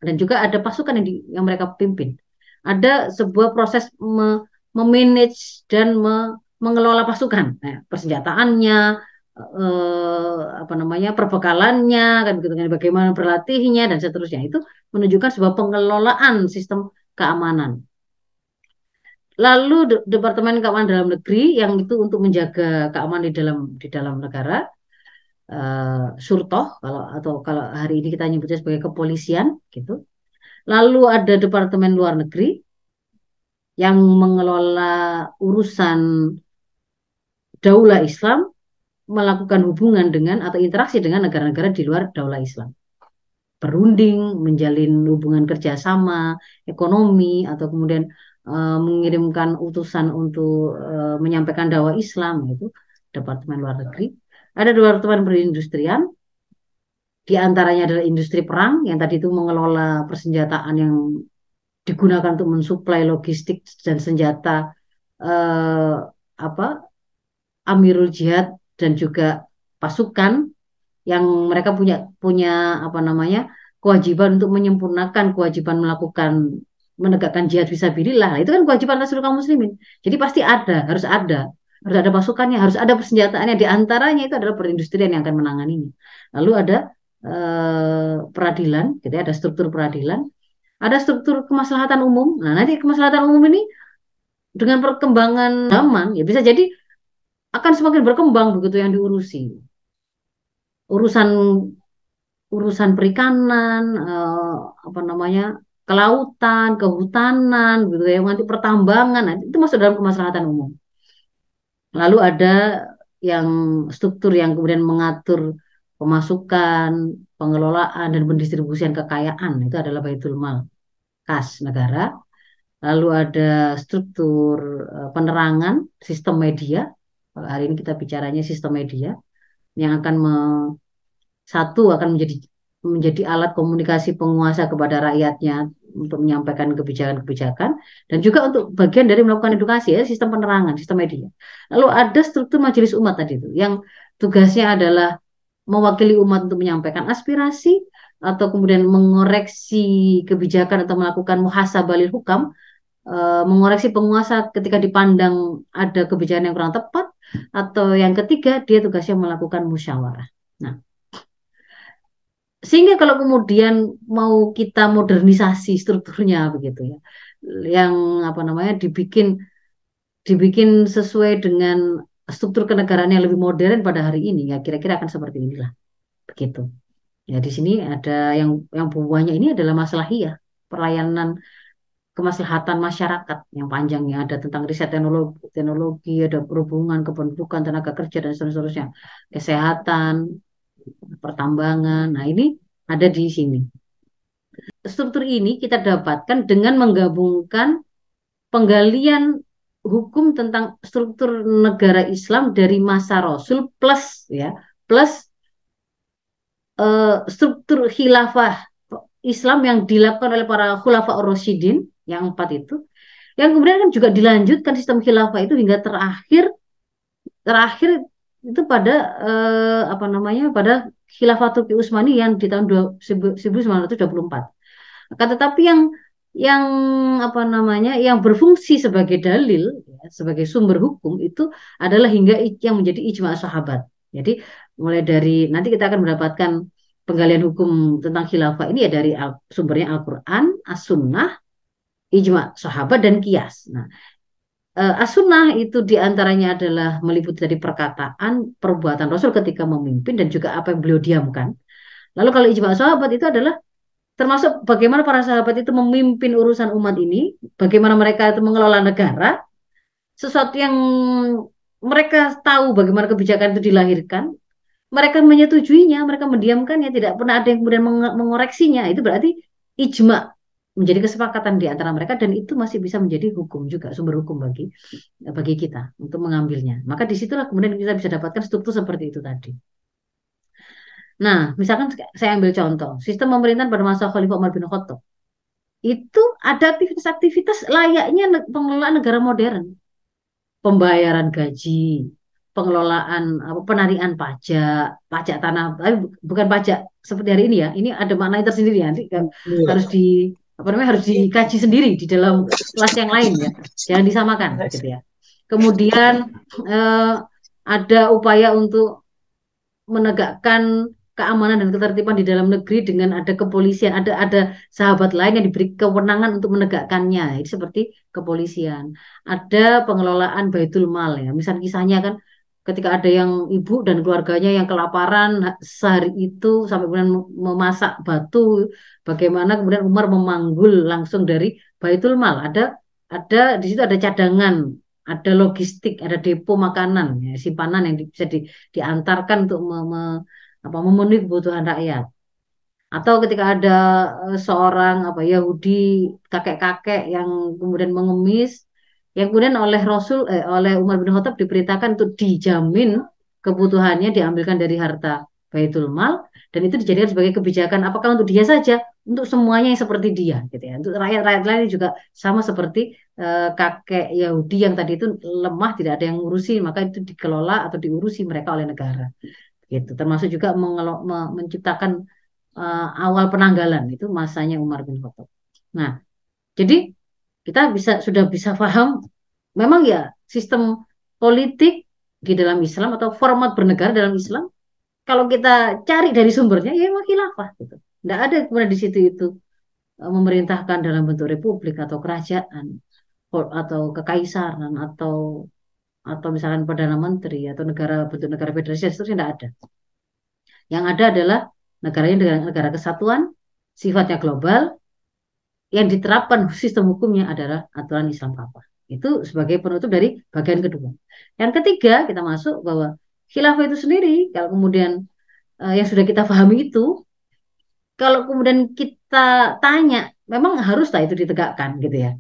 Dan juga ada pasukan yang, di, yang mereka pimpin. Ada sebuah proses me, memanage dan me, mengelola pasukan. Nah, persenjataannya, eh, apa namanya perbekalannya kan gitu kan bagaimana berlatihnya dan seterusnya itu menunjukkan sebuah pengelolaan sistem keamanan. Lalu Departemen Keamanan Dalam Negeri yang itu untuk menjaga keamanan di dalam di dalam negara uh, surtoh kalau atau kalau hari ini kita nyebutnya sebagai kepolisian gitu. Lalu ada Departemen Luar Negeri yang mengelola urusan daulah Islam melakukan hubungan dengan atau interaksi dengan negara-negara di luar daulah Islam. Berunding, menjalin hubungan kerjasama, ekonomi, atau kemudian uh, mengirimkan utusan untuk uh, menyampaikan dakwah Islam, itu Departemen Luar Negeri. Ada Departemen Perindustrian, di antaranya adalah industri perang yang tadi itu mengelola persenjataan yang digunakan untuk mensuplai logistik dan senjata eh, apa Amirul Jihad dan juga pasukan yang mereka punya punya apa namanya kewajiban untuk menyempurnakan kewajiban melakukan menegakkan jihad visabilillah. Nah, itu kan kewajiban seluruh kaum muslimin. Jadi pasti ada, harus ada. Harus ada pasukannya, harus ada persenjataannya. Di antaranya itu adalah perindustrian yang akan menanganinya. Lalu ada eh, peradilan, gitu ya, ada struktur peradilan. Ada struktur kemaslahatan umum. Nah, nanti kemaslahatan umum ini dengan perkembangan zaman ya bisa jadi akan semakin berkembang begitu yang diurusi. Urusan urusan perikanan, eh, apa namanya, kelautan, kehutanan, gitu ya, nanti pertambangan, nah, itu masuk dalam kemaslahatan umum. Lalu ada yang struktur yang kemudian mengatur pemasukan, pengelolaan dan pendistribusian kekayaan itu adalah baitul mal kas negara. Lalu ada struktur eh, penerangan, sistem media hari ini kita bicaranya sistem media yang akan satu akan menjadi menjadi alat komunikasi penguasa kepada rakyatnya untuk menyampaikan kebijakan-kebijakan dan juga untuk bagian dari melakukan edukasi ya sistem penerangan sistem media. Lalu ada struktur majelis umat tadi itu yang tugasnya adalah mewakili umat untuk menyampaikan aspirasi atau kemudian mengoreksi kebijakan atau melakukan muhasabalil hukam e, mengoreksi penguasa ketika dipandang ada kebijakan yang kurang tepat atau yang ketiga dia tugasnya melakukan musyawarah. Nah, sehingga kalau kemudian mau kita modernisasi strukturnya begitu ya, yang apa namanya dibikin dibikin sesuai dengan struktur kenegaraan yang lebih modern pada hari ini ya kira-kira akan seperti inilah. Begitu. Ya di sini ada yang yang buahnya ini adalah masalah iya pelayanan kemaslahatan masyarakat yang panjangnya. Ada tentang riset teknologi, teknologi ada perhubungan, kependudukan, tenaga kerja dan seterusnya, kesehatan, pertambangan. Nah ini ada di sini. Struktur ini kita dapatkan dengan menggabungkan penggalian hukum tentang struktur negara Islam dari masa Rasul plus ya plus uh, struktur khilafah Islam yang dilakukan oleh para khulafa Rasyidin yang empat itu yang kemudian kan juga dilanjutkan sistem khilafah itu hingga terakhir terakhir itu pada eh, apa namanya pada khilafah Turki Utsmani yang di tahun 1924. Akan tetapi yang yang apa namanya yang berfungsi sebagai dalil ya, sebagai sumber hukum itu adalah hingga yang menjadi ijma sahabat. Jadi mulai dari nanti kita akan mendapatkan penggalian hukum tentang khilafah ini ya dari al, sumbernya Al-Qur'an, As-Sunnah, ijma sahabat dan kias. Nah, as-sunnah itu di antaranya adalah meliputi dari perkataan, perbuatan Rasul ketika memimpin dan juga apa yang beliau diamkan. Lalu kalau ijma sahabat itu adalah termasuk bagaimana para sahabat itu memimpin urusan umat ini, bagaimana mereka itu mengelola negara, sesuatu yang mereka tahu bagaimana kebijakan itu dilahirkan, mereka menyetujuinya, mereka mendiamkannya, tidak pernah ada yang kemudian mengoreksinya. Itu berarti ijma menjadi kesepakatan di antara mereka dan itu masih bisa menjadi hukum juga sumber hukum bagi bagi kita untuk mengambilnya. Maka di situlah kemudian kita bisa dapatkan struktur seperti itu tadi. Nah, misalkan saya ambil contoh sistem pemerintahan pada masa Khalifah Umar bin Khattab itu ada aktivitas-aktivitas layaknya pengelolaan negara modern, pembayaran gaji, pengelolaan apa penarian pajak, pajak tanah, tapi bukan pajak seperti hari ini ya. Ini ada makna tersendiri ya. Nanti kan iya. harus di apa namanya harus dikaji sendiri di dalam kelas yang lain ya jangan disamakan gitu ya kemudian eh, ada upaya untuk menegakkan keamanan dan ketertiban di dalam negeri dengan ada kepolisian, ada ada sahabat lain yang diberi kewenangan untuk menegakkannya. Itu seperti kepolisian. Ada pengelolaan baitul mal ya. Misal kisahnya kan ketika ada yang ibu dan keluarganya yang kelaparan sehari itu sampai kemudian memasak batu, bagaimana kemudian Umar memanggul langsung dari baitul mal. Ada ada di situ ada cadangan ada logistik, ada depo makanan, ya, simpanan yang bisa di, diantarkan untuk me, me, apa memenuhi kebutuhan rakyat. Atau ketika ada uh, seorang apa Yahudi kakek-kakek yang kemudian mengemis, yang kemudian oleh Rasul eh, oleh Umar bin Khattab diperintahkan untuk dijamin kebutuhannya diambilkan dari harta Baitul Mal dan itu dijadikan sebagai kebijakan. Apakah untuk dia saja? Untuk semuanya yang seperti dia gitu ya. Untuk rakyat-rakyat lain juga sama seperti uh, kakek Yahudi yang tadi itu lemah tidak ada yang ngurusi maka itu dikelola atau diurusi mereka oleh negara gitu. Termasuk juga mengelo, me, menciptakan uh, awal penanggalan itu masanya Umar bin Khattab. Nah, jadi kita bisa sudah bisa paham memang ya sistem politik di dalam Islam atau format bernegara dalam Islam kalau kita cari dari sumbernya ya memang khilafah gitu. Tidak ada kemudian di situ itu eh, memerintahkan dalam bentuk republik atau kerajaan atau kekaisaran atau atau misalkan perdana menteri atau negara bentuk negara federasi itu tidak ada. Yang ada adalah negaranya negara, negara kesatuan, sifatnya global, yang diterapkan sistem hukumnya adalah aturan Islam apa. Itu sebagai penutup dari bagian kedua. Yang ketiga kita masuk bahwa khilafah itu sendiri kalau kemudian uh, yang sudah kita pahami itu kalau kemudian kita tanya memang harus tak itu ditegakkan gitu ya.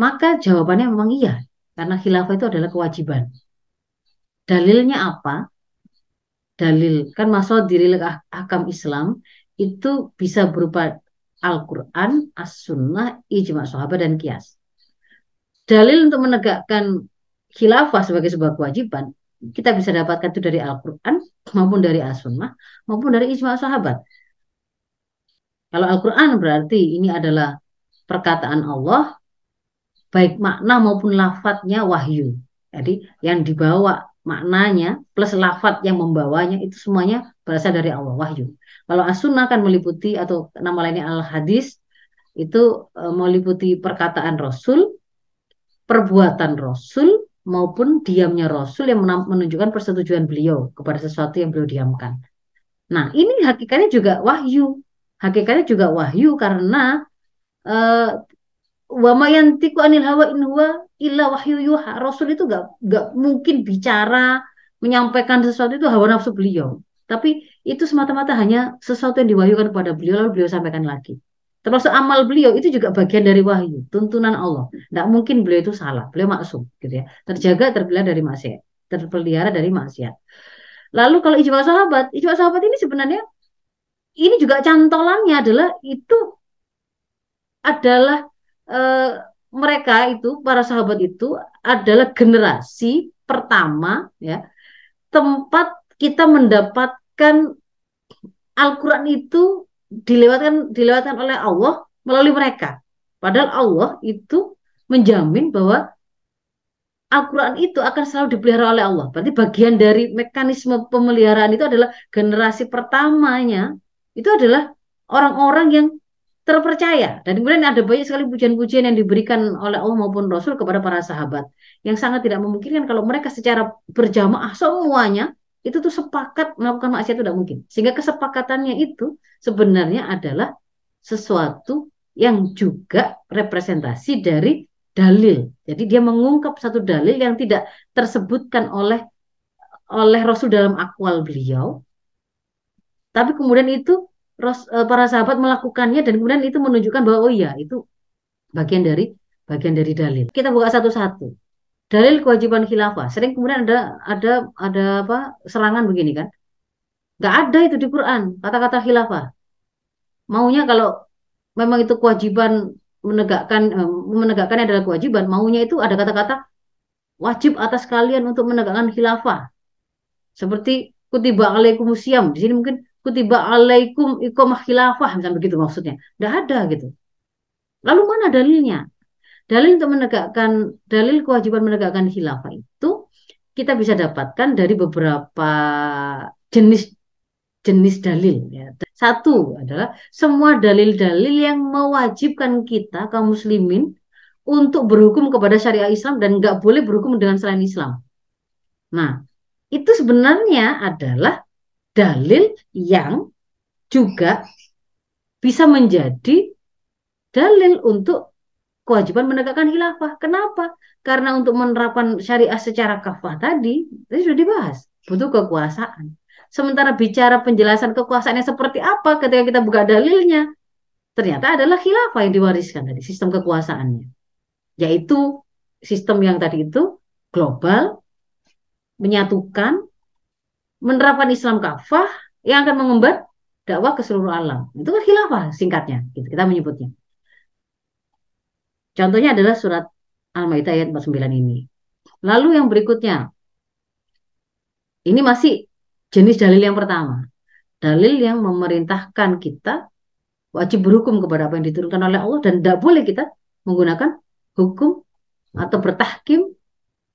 Maka jawabannya memang iya karena khilafah itu adalah kewajiban. Dalilnya apa? Dalil kan masalah diri akam Islam itu bisa berupa Al-Quran, As-Sunnah, Ijma' Sahabat, dan Kias. Dalil untuk menegakkan khilafah sebagai sebuah kewajiban, kita bisa dapatkan itu dari Al-Quran, maupun dari As-Sunnah, maupun dari Ijma' Sahabat. Kalau Al-Quran berarti ini adalah perkataan Allah baik makna maupun lafadznya wahyu. Jadi yang dibawa maknanya plus lafadz yang membawanya itu semuanya berasal dari Allah wahyu. Kalau as-sunnah kan meliputi atau nama lainnya al-hadis itu e, meliputi perkataan Rasul, perbuatan Rasul maupun diamnya Rasul yang menunjukkan persetujuan beliau kepada sesuatu yang beliau diamkan. Nah, ini hakikatnya juga wahyu. Hakikatnya juga wahyu karena e, wa mayantiku anil hawa in huwa illa wahyu yuha. Rasul itu gak, gak mungkin bicara menyampaikan sesuatu itu hawa nafsu beliau. Tapi itu semata-mata hanya sesuatu yang diwahyukan kepada beliau lalu beliau sampaikan lagi. Termasuk amal beliau itu juga bagian dari wahyu, tuntunan Allah. Tidak mungkin beliau itu salah, beliau maksum, gitu ya. Terjaga, terpelihara dari maksiat, terpelihara dari maksiat. Lalu kalau ijma sahabat, ijma sahabat ini sebenarnya ini juga cantolannya adalah itu adalah eh, mereka itu para sahabat itu adalah generasi pertama ya tempat kita mendapatkan Al-Quran itu dilewatkan dilewatkan oleh Allah melalui mereka. Padahal Allah itu menjamin bahwa Al-Quran itu akan selalu dipelihara oleh Allah. Berarti bagian dari mekanisme pemeliharaan itu adalah generasi pertamanya. Itu adalah orang-orang yang terpercaya dan kemudian ada banyak sekali pujian-pujian yang diberikan oleh Allah maupun Rasul kepada para sahabat yang sangat tidak memungkinkan kalau mereka secara berjamaah semuanya itu tuh sepakat melakukan maksiat itu tidak mungkin sehingga kesepakatannya itu sebenarnya adalah sesuatu yang juga representasi dari dalil jadi dia mengungkap satu dalil yang tidak tersebutkan oleh oleh Rasul dalam akwal beliau tapi kemudian itu Eh, para sahabat melakukannya dan kemudian itu menunjukkan bahwa oh iya itu bagian dari bagian dari dalil. Kita buka satu-satu. Dalil kewajiban khilafah. Sering kemudian ada ada ada apa serangan begini kan? Gak ada itu di Quran kata-kata khilafah. Maunya kalau memang itu kewajiban menegakkan eh, menegakkannya adalah kewajiban, maunya itu ada kata-kata wajib atas kalian untuk menegakkan khilafah. Seperti kutiba alaikumusiyam. Di sini mungkin kutiba alaikum ikomah khilafah misalnya begitu maksudnya. Tidak ada gitu. Lalu mana dalilnya? Dalil untuk menegakkan dalil kewajiban menegakkan khilafah itu kita bisa dapatkan dari beberapa jenis jenis dalil ya. Satu adalah semua dalil-dalil yang mewajibkan kita kaum muslimin untuk berhukum kepada syariah Islam dan nggak boleh berhukum dengan selain Islam. Nah, itu sebenarnya adalah dalil yang juga bisa menjadi dalil untuk kewajiban menegakkan khilafah. Kenapa? Karena untuk menerapkan syariah secara kafah tadi, itu sudah dibahas, butuh kekuasaan. Sementara bicara penjelasan kekuasaannya seperti apa ketika kita buka dalilnya, ternyata adalah khilafah yang diwariskan dari sistem kekuasaannya. Yaitu sistem yang tadi itu global, menyatukan, menerapkan Islam kafah yang akan mengemban dakwah ke seluruh alam. Itu kan khilafah singkatnya, gitu kita menyebutnya. Contohnya adalah surat Al-Maidah ayat 49 ini. Lalu yang berikutnya, ini masih Jenis dalil yang pertama, dalil yang memerintahkan kita wajib berhukum kepada apa yang diturunkan oleh Allah dan tidak boleh kita menggunakan hukum atau bertahkim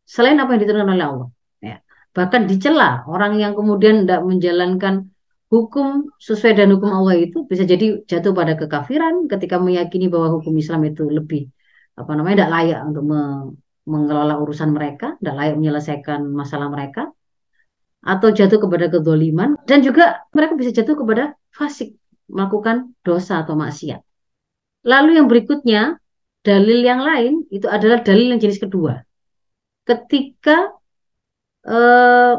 selain apa yang diturunkan oleh Allah. Ya. Bahkan dicela orang yang kemudian tidak menjalankan hukum sesuai dengan hukum Allah itu bisa jadi jatuh pada kekafiran ketika meyakini bahwa hukum Islam itu lebih apa namanya tidak layak untuk mengelola urusan mereka, tidak layak menyelesaikan masalah mereka atau jatuh kepada kedoliman dan juga mereka bisa jatuh kepada fasik melakukan dosa atau maksiat. Lalu yang berikutnya dalil yang lain itu adalah dalil yang jenis kedua. Ketika eh,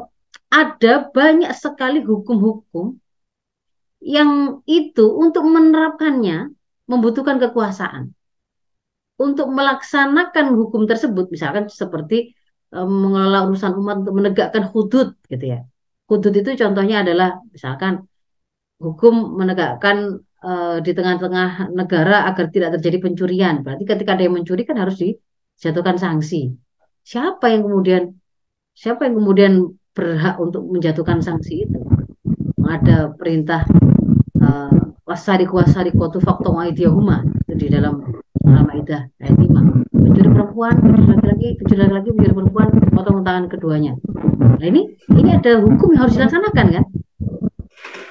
ada banyak sekali hukum-hukum yang itu untuk menerapkannya membutuhkan kekuasaan. Untuk melaksanakan hukum tersebut, misalkan seperti mengelola urusan umat untuk menegakkan hudud gitu ya. Hudud itu contohnya adalah misalkan hukum menegakkan uh, di tengah-tengah negara agar tidak terjadi pencurian. Berarti ketika ada yang mencuri kan harus dijatuhkan sanksi. Siapa yang kemudian siapa yang kemudian berhak untuk menjatuhkan sanksi itu? Ada perintah uh, wasari kuasari kotu faktor aidiyahuma di dalam Al-Maidah ayat 5 pencuri perempuan, pencuri laki-laki, pencuri laki-laki, pencuri perempuan, potong tangan keduanya. Nah ini ini ada hukum yang harus dilaksanakan kan?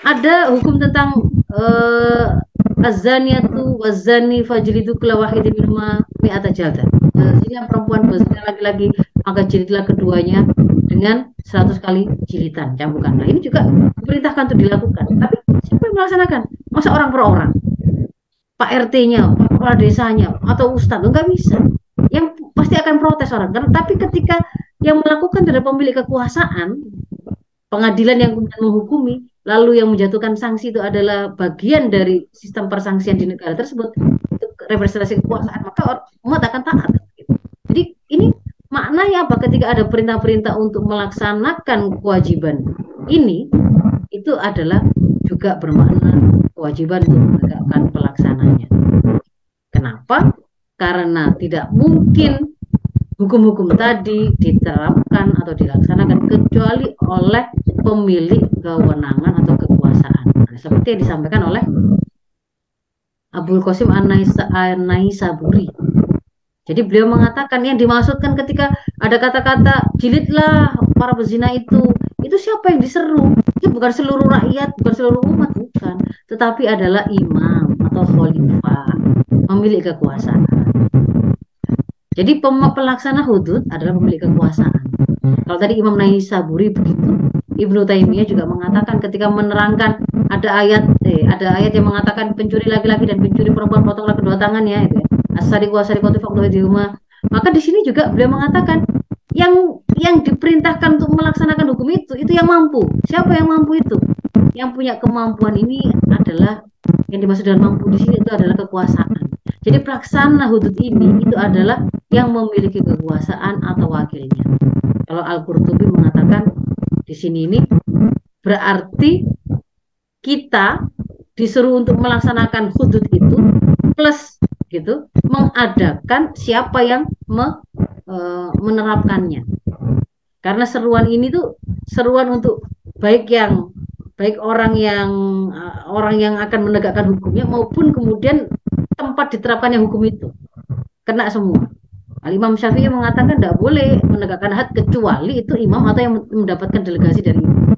Ada hukum tentang uh, azaniatu wazani fajlidu kula wahidin minuma mi'ata jalda. Zina perempuan berzina laki-laki maka jilidlah keduanya dengan 100 kali jilitan cambukan. Nah ini juga diperintahkan untuk dilakukan. Tapi siapa yang melaksanakan? Masa orang per orang? Pak RT-nya, Pak Kepala Desanya, atau Ustadz, enggak bisa. Yang pasti akan protes orang. Kan tapi ketika yang melakukan adalah pemilik kekuasaan pengadilan yang kemudian menghukumi lalu yang menjatuhkan sanksi itu adalah bagian dari sistem persangsian di negara tersebut representasi kekuasaan maka umat akan taat. Jadi ini maknanya apa ketika ada perintah-perintah untuk melaksanakan kewajiban? Ini itu adalah juga bermakna kewajiban untuk menegakkan pelaksananya kenapa karena tidak mungkin hukum-hukum tadi diterapkan atau dilaksanakan kecuali oleh pemilik kewenangan atau kekuasaan. Nah, seperti yang disampaikan oleh Abdul Qasim An-Naisaburi. Jadi beliau mengatakan yang dimaksudkan ketika ada kata-kata jilidlah para pezina itu, itu siapa yang diseru? Itu bukan seluruh rakyat, bukan seluruh umat, bukan. Tetapi adalah imam atau khalifah, memilih kekuasaan. Jadi pelaksana hudud adalah pemilik kekuasaan. Kalau tadi Imam Naisaburi begitu, Ibnu Taimiyah juga mengatakan ketika menerangkan ada ayat eh, ada ayat yang mengatakan pencuri laki-laki dan pencuri perempuan potonglah kedua tangannya itu ya. Asari kuasari kotu di rumah. Maka di sini juga beliau mengatakan yang yang diperintahkan untuk melaksanakan hukum itu itu yang mampu. Siapa yang mampu itu? Yang punya kemampuan ini adalah yang dimaksud dengan mampu di sini itu adalah kekuasaan. Jadi pelaksana hudud ini itu adalah yang memiliki kekuasaan atau wakilnya. Kalau Al-Qurtubi mengatakan di sini ini berarti kita disuruh untuk melaksanakan hudud itu plus gitu mengadakan siapa yang me, e, menerapkannya. Karena seruan ini tuh seruan untuk baik yang baik orang yang uh, orang yang akan menegakkan hukumnya maupun kemudian tempat diterapkannya hukum itu kena semua Al Imam Syafi'i mengatakan tidak boleh menegakkan had kecuali itu imam atau yang mendapatkan delegasi dari imam.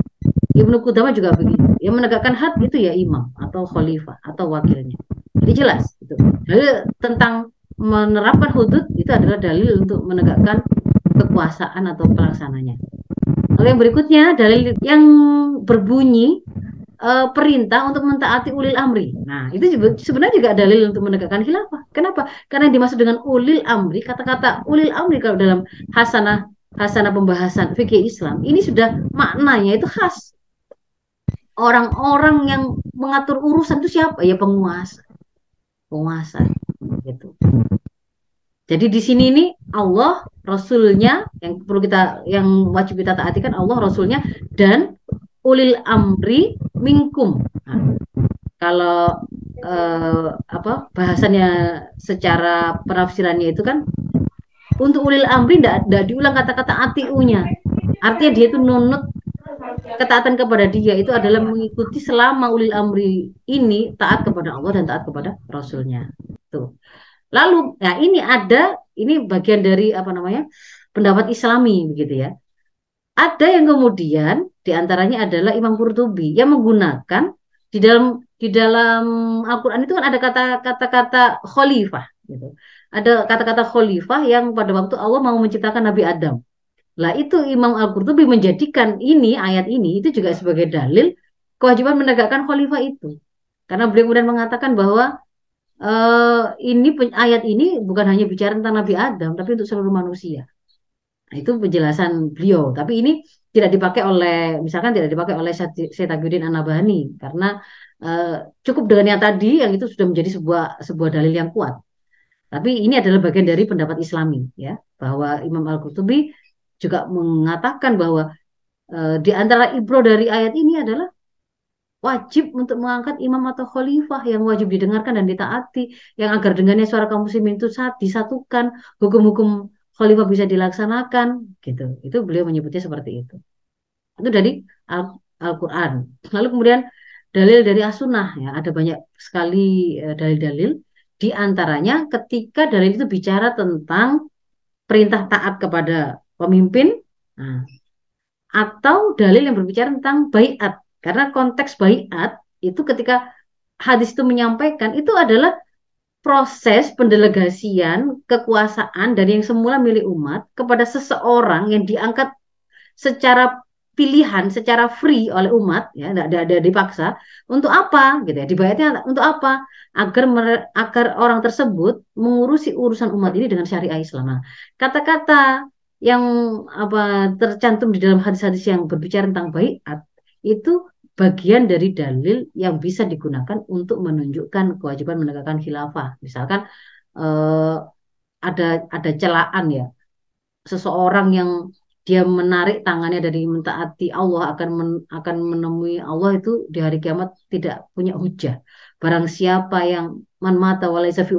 Ibnu Qudamah juga begitu. Yang menegakkan had itu ya imam atau khalifah atau wakilnya. Jadi jelas itu. Dalil tentang menerapkan hudud itu adalah dalil untuk menegakkan kekuasaan atau pelaksananya. Lalu yang berikutnya dalil yang berbunyi uh, perintah untuk mentaati ulil amri. Nah, itu juga, sebenarnya juga dalil untuk menegakkan khilafah. Kenapa? Karena yang dimaksud dengan ulil amri, kata-kata ulil amri kalau dalam hasanah hasanah pembahasan fikih Islam, ini sudah maknanya itu khas. Orang-orang yang mengatur urusan itu siapa? Ya penguasa. Penguasa gitu. Jadi di sini ini Allah, Rasulnya yang perlu kita yang wajib kita taatikan Allah, Rasulnya dan ulil amri minkum. Nah, kalau eh, apa bahasannya secara penafsirannya itu kan untuk ulil amri tidak diulang kata-kata atiunya. Artinya dia itu nunut ketaatan kepada dia itu adalah mengikuti selama ulil amri ini taat kepada Allah dan taat kepada Rasulnya. Tuh. Lalu, ya ini ada ini bagian dari apa namanya pendapat Islami begitu ya. Ada yang kemudian di antaranya adalah Imam Qurtubi yang menggunakan di dalam di dalam Al-Quran itu kan ada kata-kata khalifah gitu. Ada kata-kata khalifah yang pada waktu Allah mau menciptakan Nabi Adam. Lah itu Imam Al-Qurtubi menjadikan ini ayat ini itu juga sebagai dalil kewajiban menegakkan khalifah itu. Karena beliau kemudian mengatakan bahwa uh, ini ayat ini bukan hanya bicara tentang Nabi Adam tapi untuk seluruh manusia. Nah, itu penjelasan beliau. Tapi ini tidak dipakai oleh, misalkan tidak dipakai oleh Syed Anabani karena uh, cukup dengan yang tadi yang itu sudah menjadi sebuah sebuah dalil yang kuat. Tapi ini adalah bagian dari pendapat Islami, ya, bahwa Imam Al-Qurtubi juga mengatakan bahwa uh, di antara ibro dari ayat ini adalah wajib untuk mengangkat imam atau khalifah yang wajib didengarkan dan ditaati, yang agar dengannya suara kaum muslimin itu disatukan, hukum-hukum khalifah bisa dilaksanakan gitu. Itu beliau menyebutnya seperti itu. Itu dari Al-Qur'an. Al Lalu kemudian dalil dari as-sunnah ya, ada banyak sekali eh, dalil-dalil di antaranya ketika dalil itu bicara tentang perintah taat kepada pemimpin nah, atau dalil yang berbicara tentang baiat. Karena konteks baiat itu ketika hadis itu menyampaikan itu adalah proses pendelegasian kekuasaan dari yang semula milik umat kepada seseorang yang diangkat secara pilihan secara free oleh umat ya tidak ada dipaksa untuk apa gitu ya. Dibayarnya untuk apa? Agar agar orang tersebut mengurusi urusan umat ini dengan syariah Islam. Nah, kata-kata yang apa tercantum di dalam hadis-hadis yang berbicara tentang baiat itu bagian dari dalil yang bisa digunakan untuk menunjukkan kewajiban menegakkan khilafah. Misalkan eh, ada ada celaan ya, seseorang yang dia menarik tangannya dari mentaati Allah akan men, akan menemui Allah itu di hari kiamat tidak punya hujah. Barang siapa yang man mata walaysa fi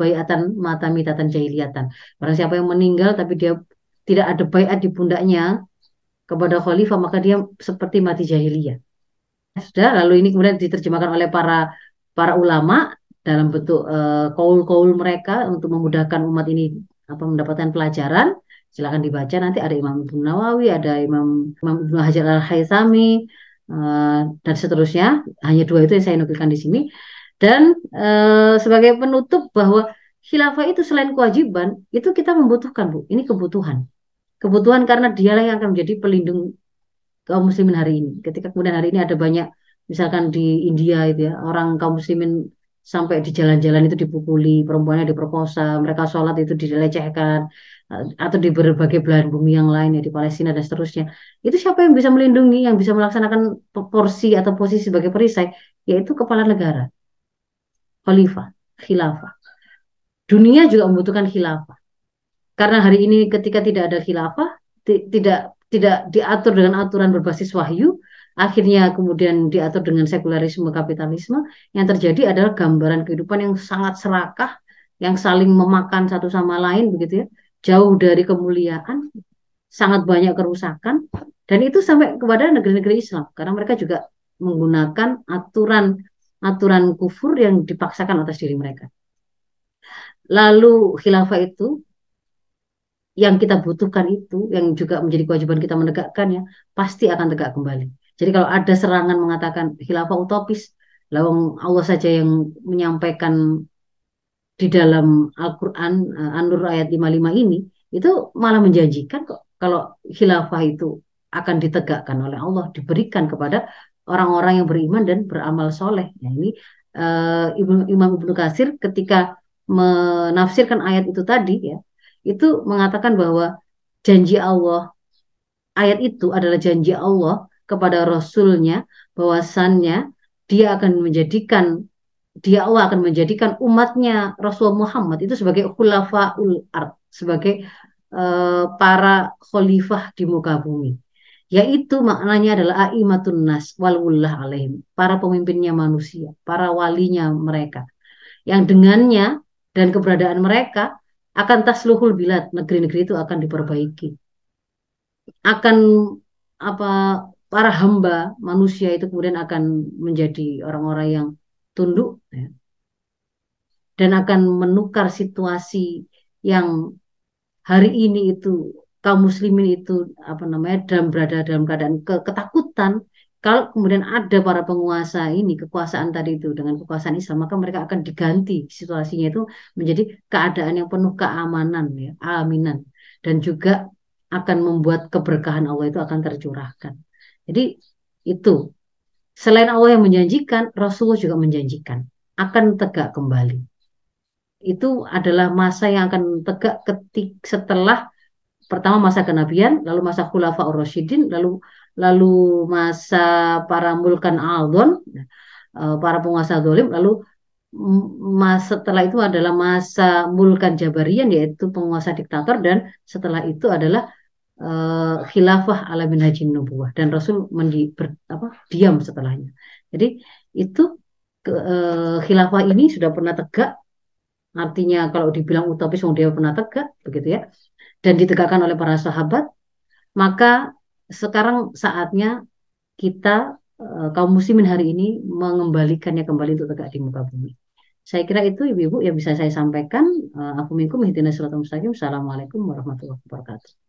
bayatan mata mitatan jahiliyatan. Barang siapa yang meninggal tapi dia tidak ada bayat di pundaknya kepada khalifah maka dia seperti mati jahiliyah. Sudah lalu ini kemudian diterjemahkan oleh para para ulama dalam bentuk uh, kaul-kaul mereka untuk memudahkan umat ini apa mendapatkan pelajaran. Silakan dibaca nanti ada Imam Ibnu Nawawi ada Imam Imam Ibnu Hajar Al Haythami uh, dan seterusnya. Hanya dua itu yang saya nukilkan di sini. Dan uh, sebagai penutup bahwa khilafah itu selain kewajiban itu kita membutuhkan bu. Ini kebutuhan kebutuhan karena dialah yang akan menjadi pelindung kaum muslimin hari ini. Ketika kemudian hari ini ada banyak misalkan di India itu ya orang kaum muslimin sampai di jalan-jalan itu dipukuli, perempuannya diperkosa, mereka sholat itu dilecehkan, eh, atau di berbagai belahan bumi yang lain ya di Palestina dan seterusnya. Itu siapa yang bisa melindungi, yang bisa melaksanakan porsi atau posisi sebagai perisai, yaitu kepala negara, khalifah, khilafah. Dunia juga membutuhkan khilafah. Karena hari ini ketika tidak ada khilafah, tidak tidak diatur dengan aturan berbasis wahyu, akhirnya kemudian diatur dengan sekularisme kapitalisme, yang terjadi adalah gambaran kehidupan yang sangat serakah, yang saling memakan satu sama lain begitu ya, jauh dari kemuliaan, sangat banyak kerusakan, dan itu sampai kepada negeri-negeri Islam, karena mereka juga menggunakan aturan aturan kufur yang dipaksakan atas diri mereka. Lalu khilafah itu yang kita butuhkan itu, yang juga menjadi kewajiban kita menegakkannya, pasti akan tegak kembali. Jadi kalau ada serangan mengatakan khilafah utopis, lalu Allah saja yang menyampaikan di dalam Al-Quran uh, An-Nur ayat 55 ini itu malah menjanjikan kok kalau khilafah itu akan ditegakkan oleh Allah diberikan kepada orang-orang yang beriman dan beramal soleh. Nah, ini uh, Imam Ibnu Kasir ketika menafsirkan ayat itu tadi ya itu mengatakan bahwa janji Allah ayat itu adalah janji Allah kepada Rasulnya bahwasannya dia akan menjadikan dia Allah akan menjadikan umatnya Rasul Muhammad itu sebagai khulafaul ard sebagai uh, para khalifah di muka bumi. Yaitu maknanya adalah aimatun nas walullah alaihim para pemimpinnya manusia para walinya mereka. Yang dengannya dan keberadaan mereka akan tasluhul bilad negeri-negeri itu akan diperbaiki. Akan apa para hamba manusia itu kemudian akan menjadi orang-orang yang tunduk ya, dan akan menukar situasi yang hari ini itu kaum muslimin itu apa namanya dalam berada dalam keadaan ke ketakutan kalau kemudian ada para penguasa ini kekuasaan tadi itu dengan kekuasaan Islam maka mereka akan diganti situasinya itu menjadi keadaan yang penuh keamanan ya aminan. Dan juga akan membuat keberkahan Allah itu akan tercurahkan. Jadi itu. Selain Allah yang menjanjikan Rasulullah juga menjanjikan akan tegak kembali. Itu adalah masa yang akan tegak ketik setelah pertama masa kenabian, lalu masa khulafa ur-rasyidin, lalu lalu masa para mulkan aldon, eh, para penguasa dolim, lalu masa setelah itu adalah masa mulkan jabarian yaitu penguasa diktator. Dan setelah itu adalah uh, khilafah ala minhajin nubuwah. Dan Rasul mendi, ber, apa, diam setelahnya. Jadi itu ke, uh, khilafah ini sudah pernah tegak. Artinya kalau dibilang utopis dia pernah tegak begitu ya. Dan ditegakkan oleh para sahabat, maka sekarang saatnya kita eh, kaum muslimin hari ini mengembalikannya kembali untuk tegak di muka bumi. Saya kira itu ibu-ibu yang bisa saya sampaikan. Aku minkum ihdinas mustaqim. Assalamualaikum warahmatullahi wabarakatuh.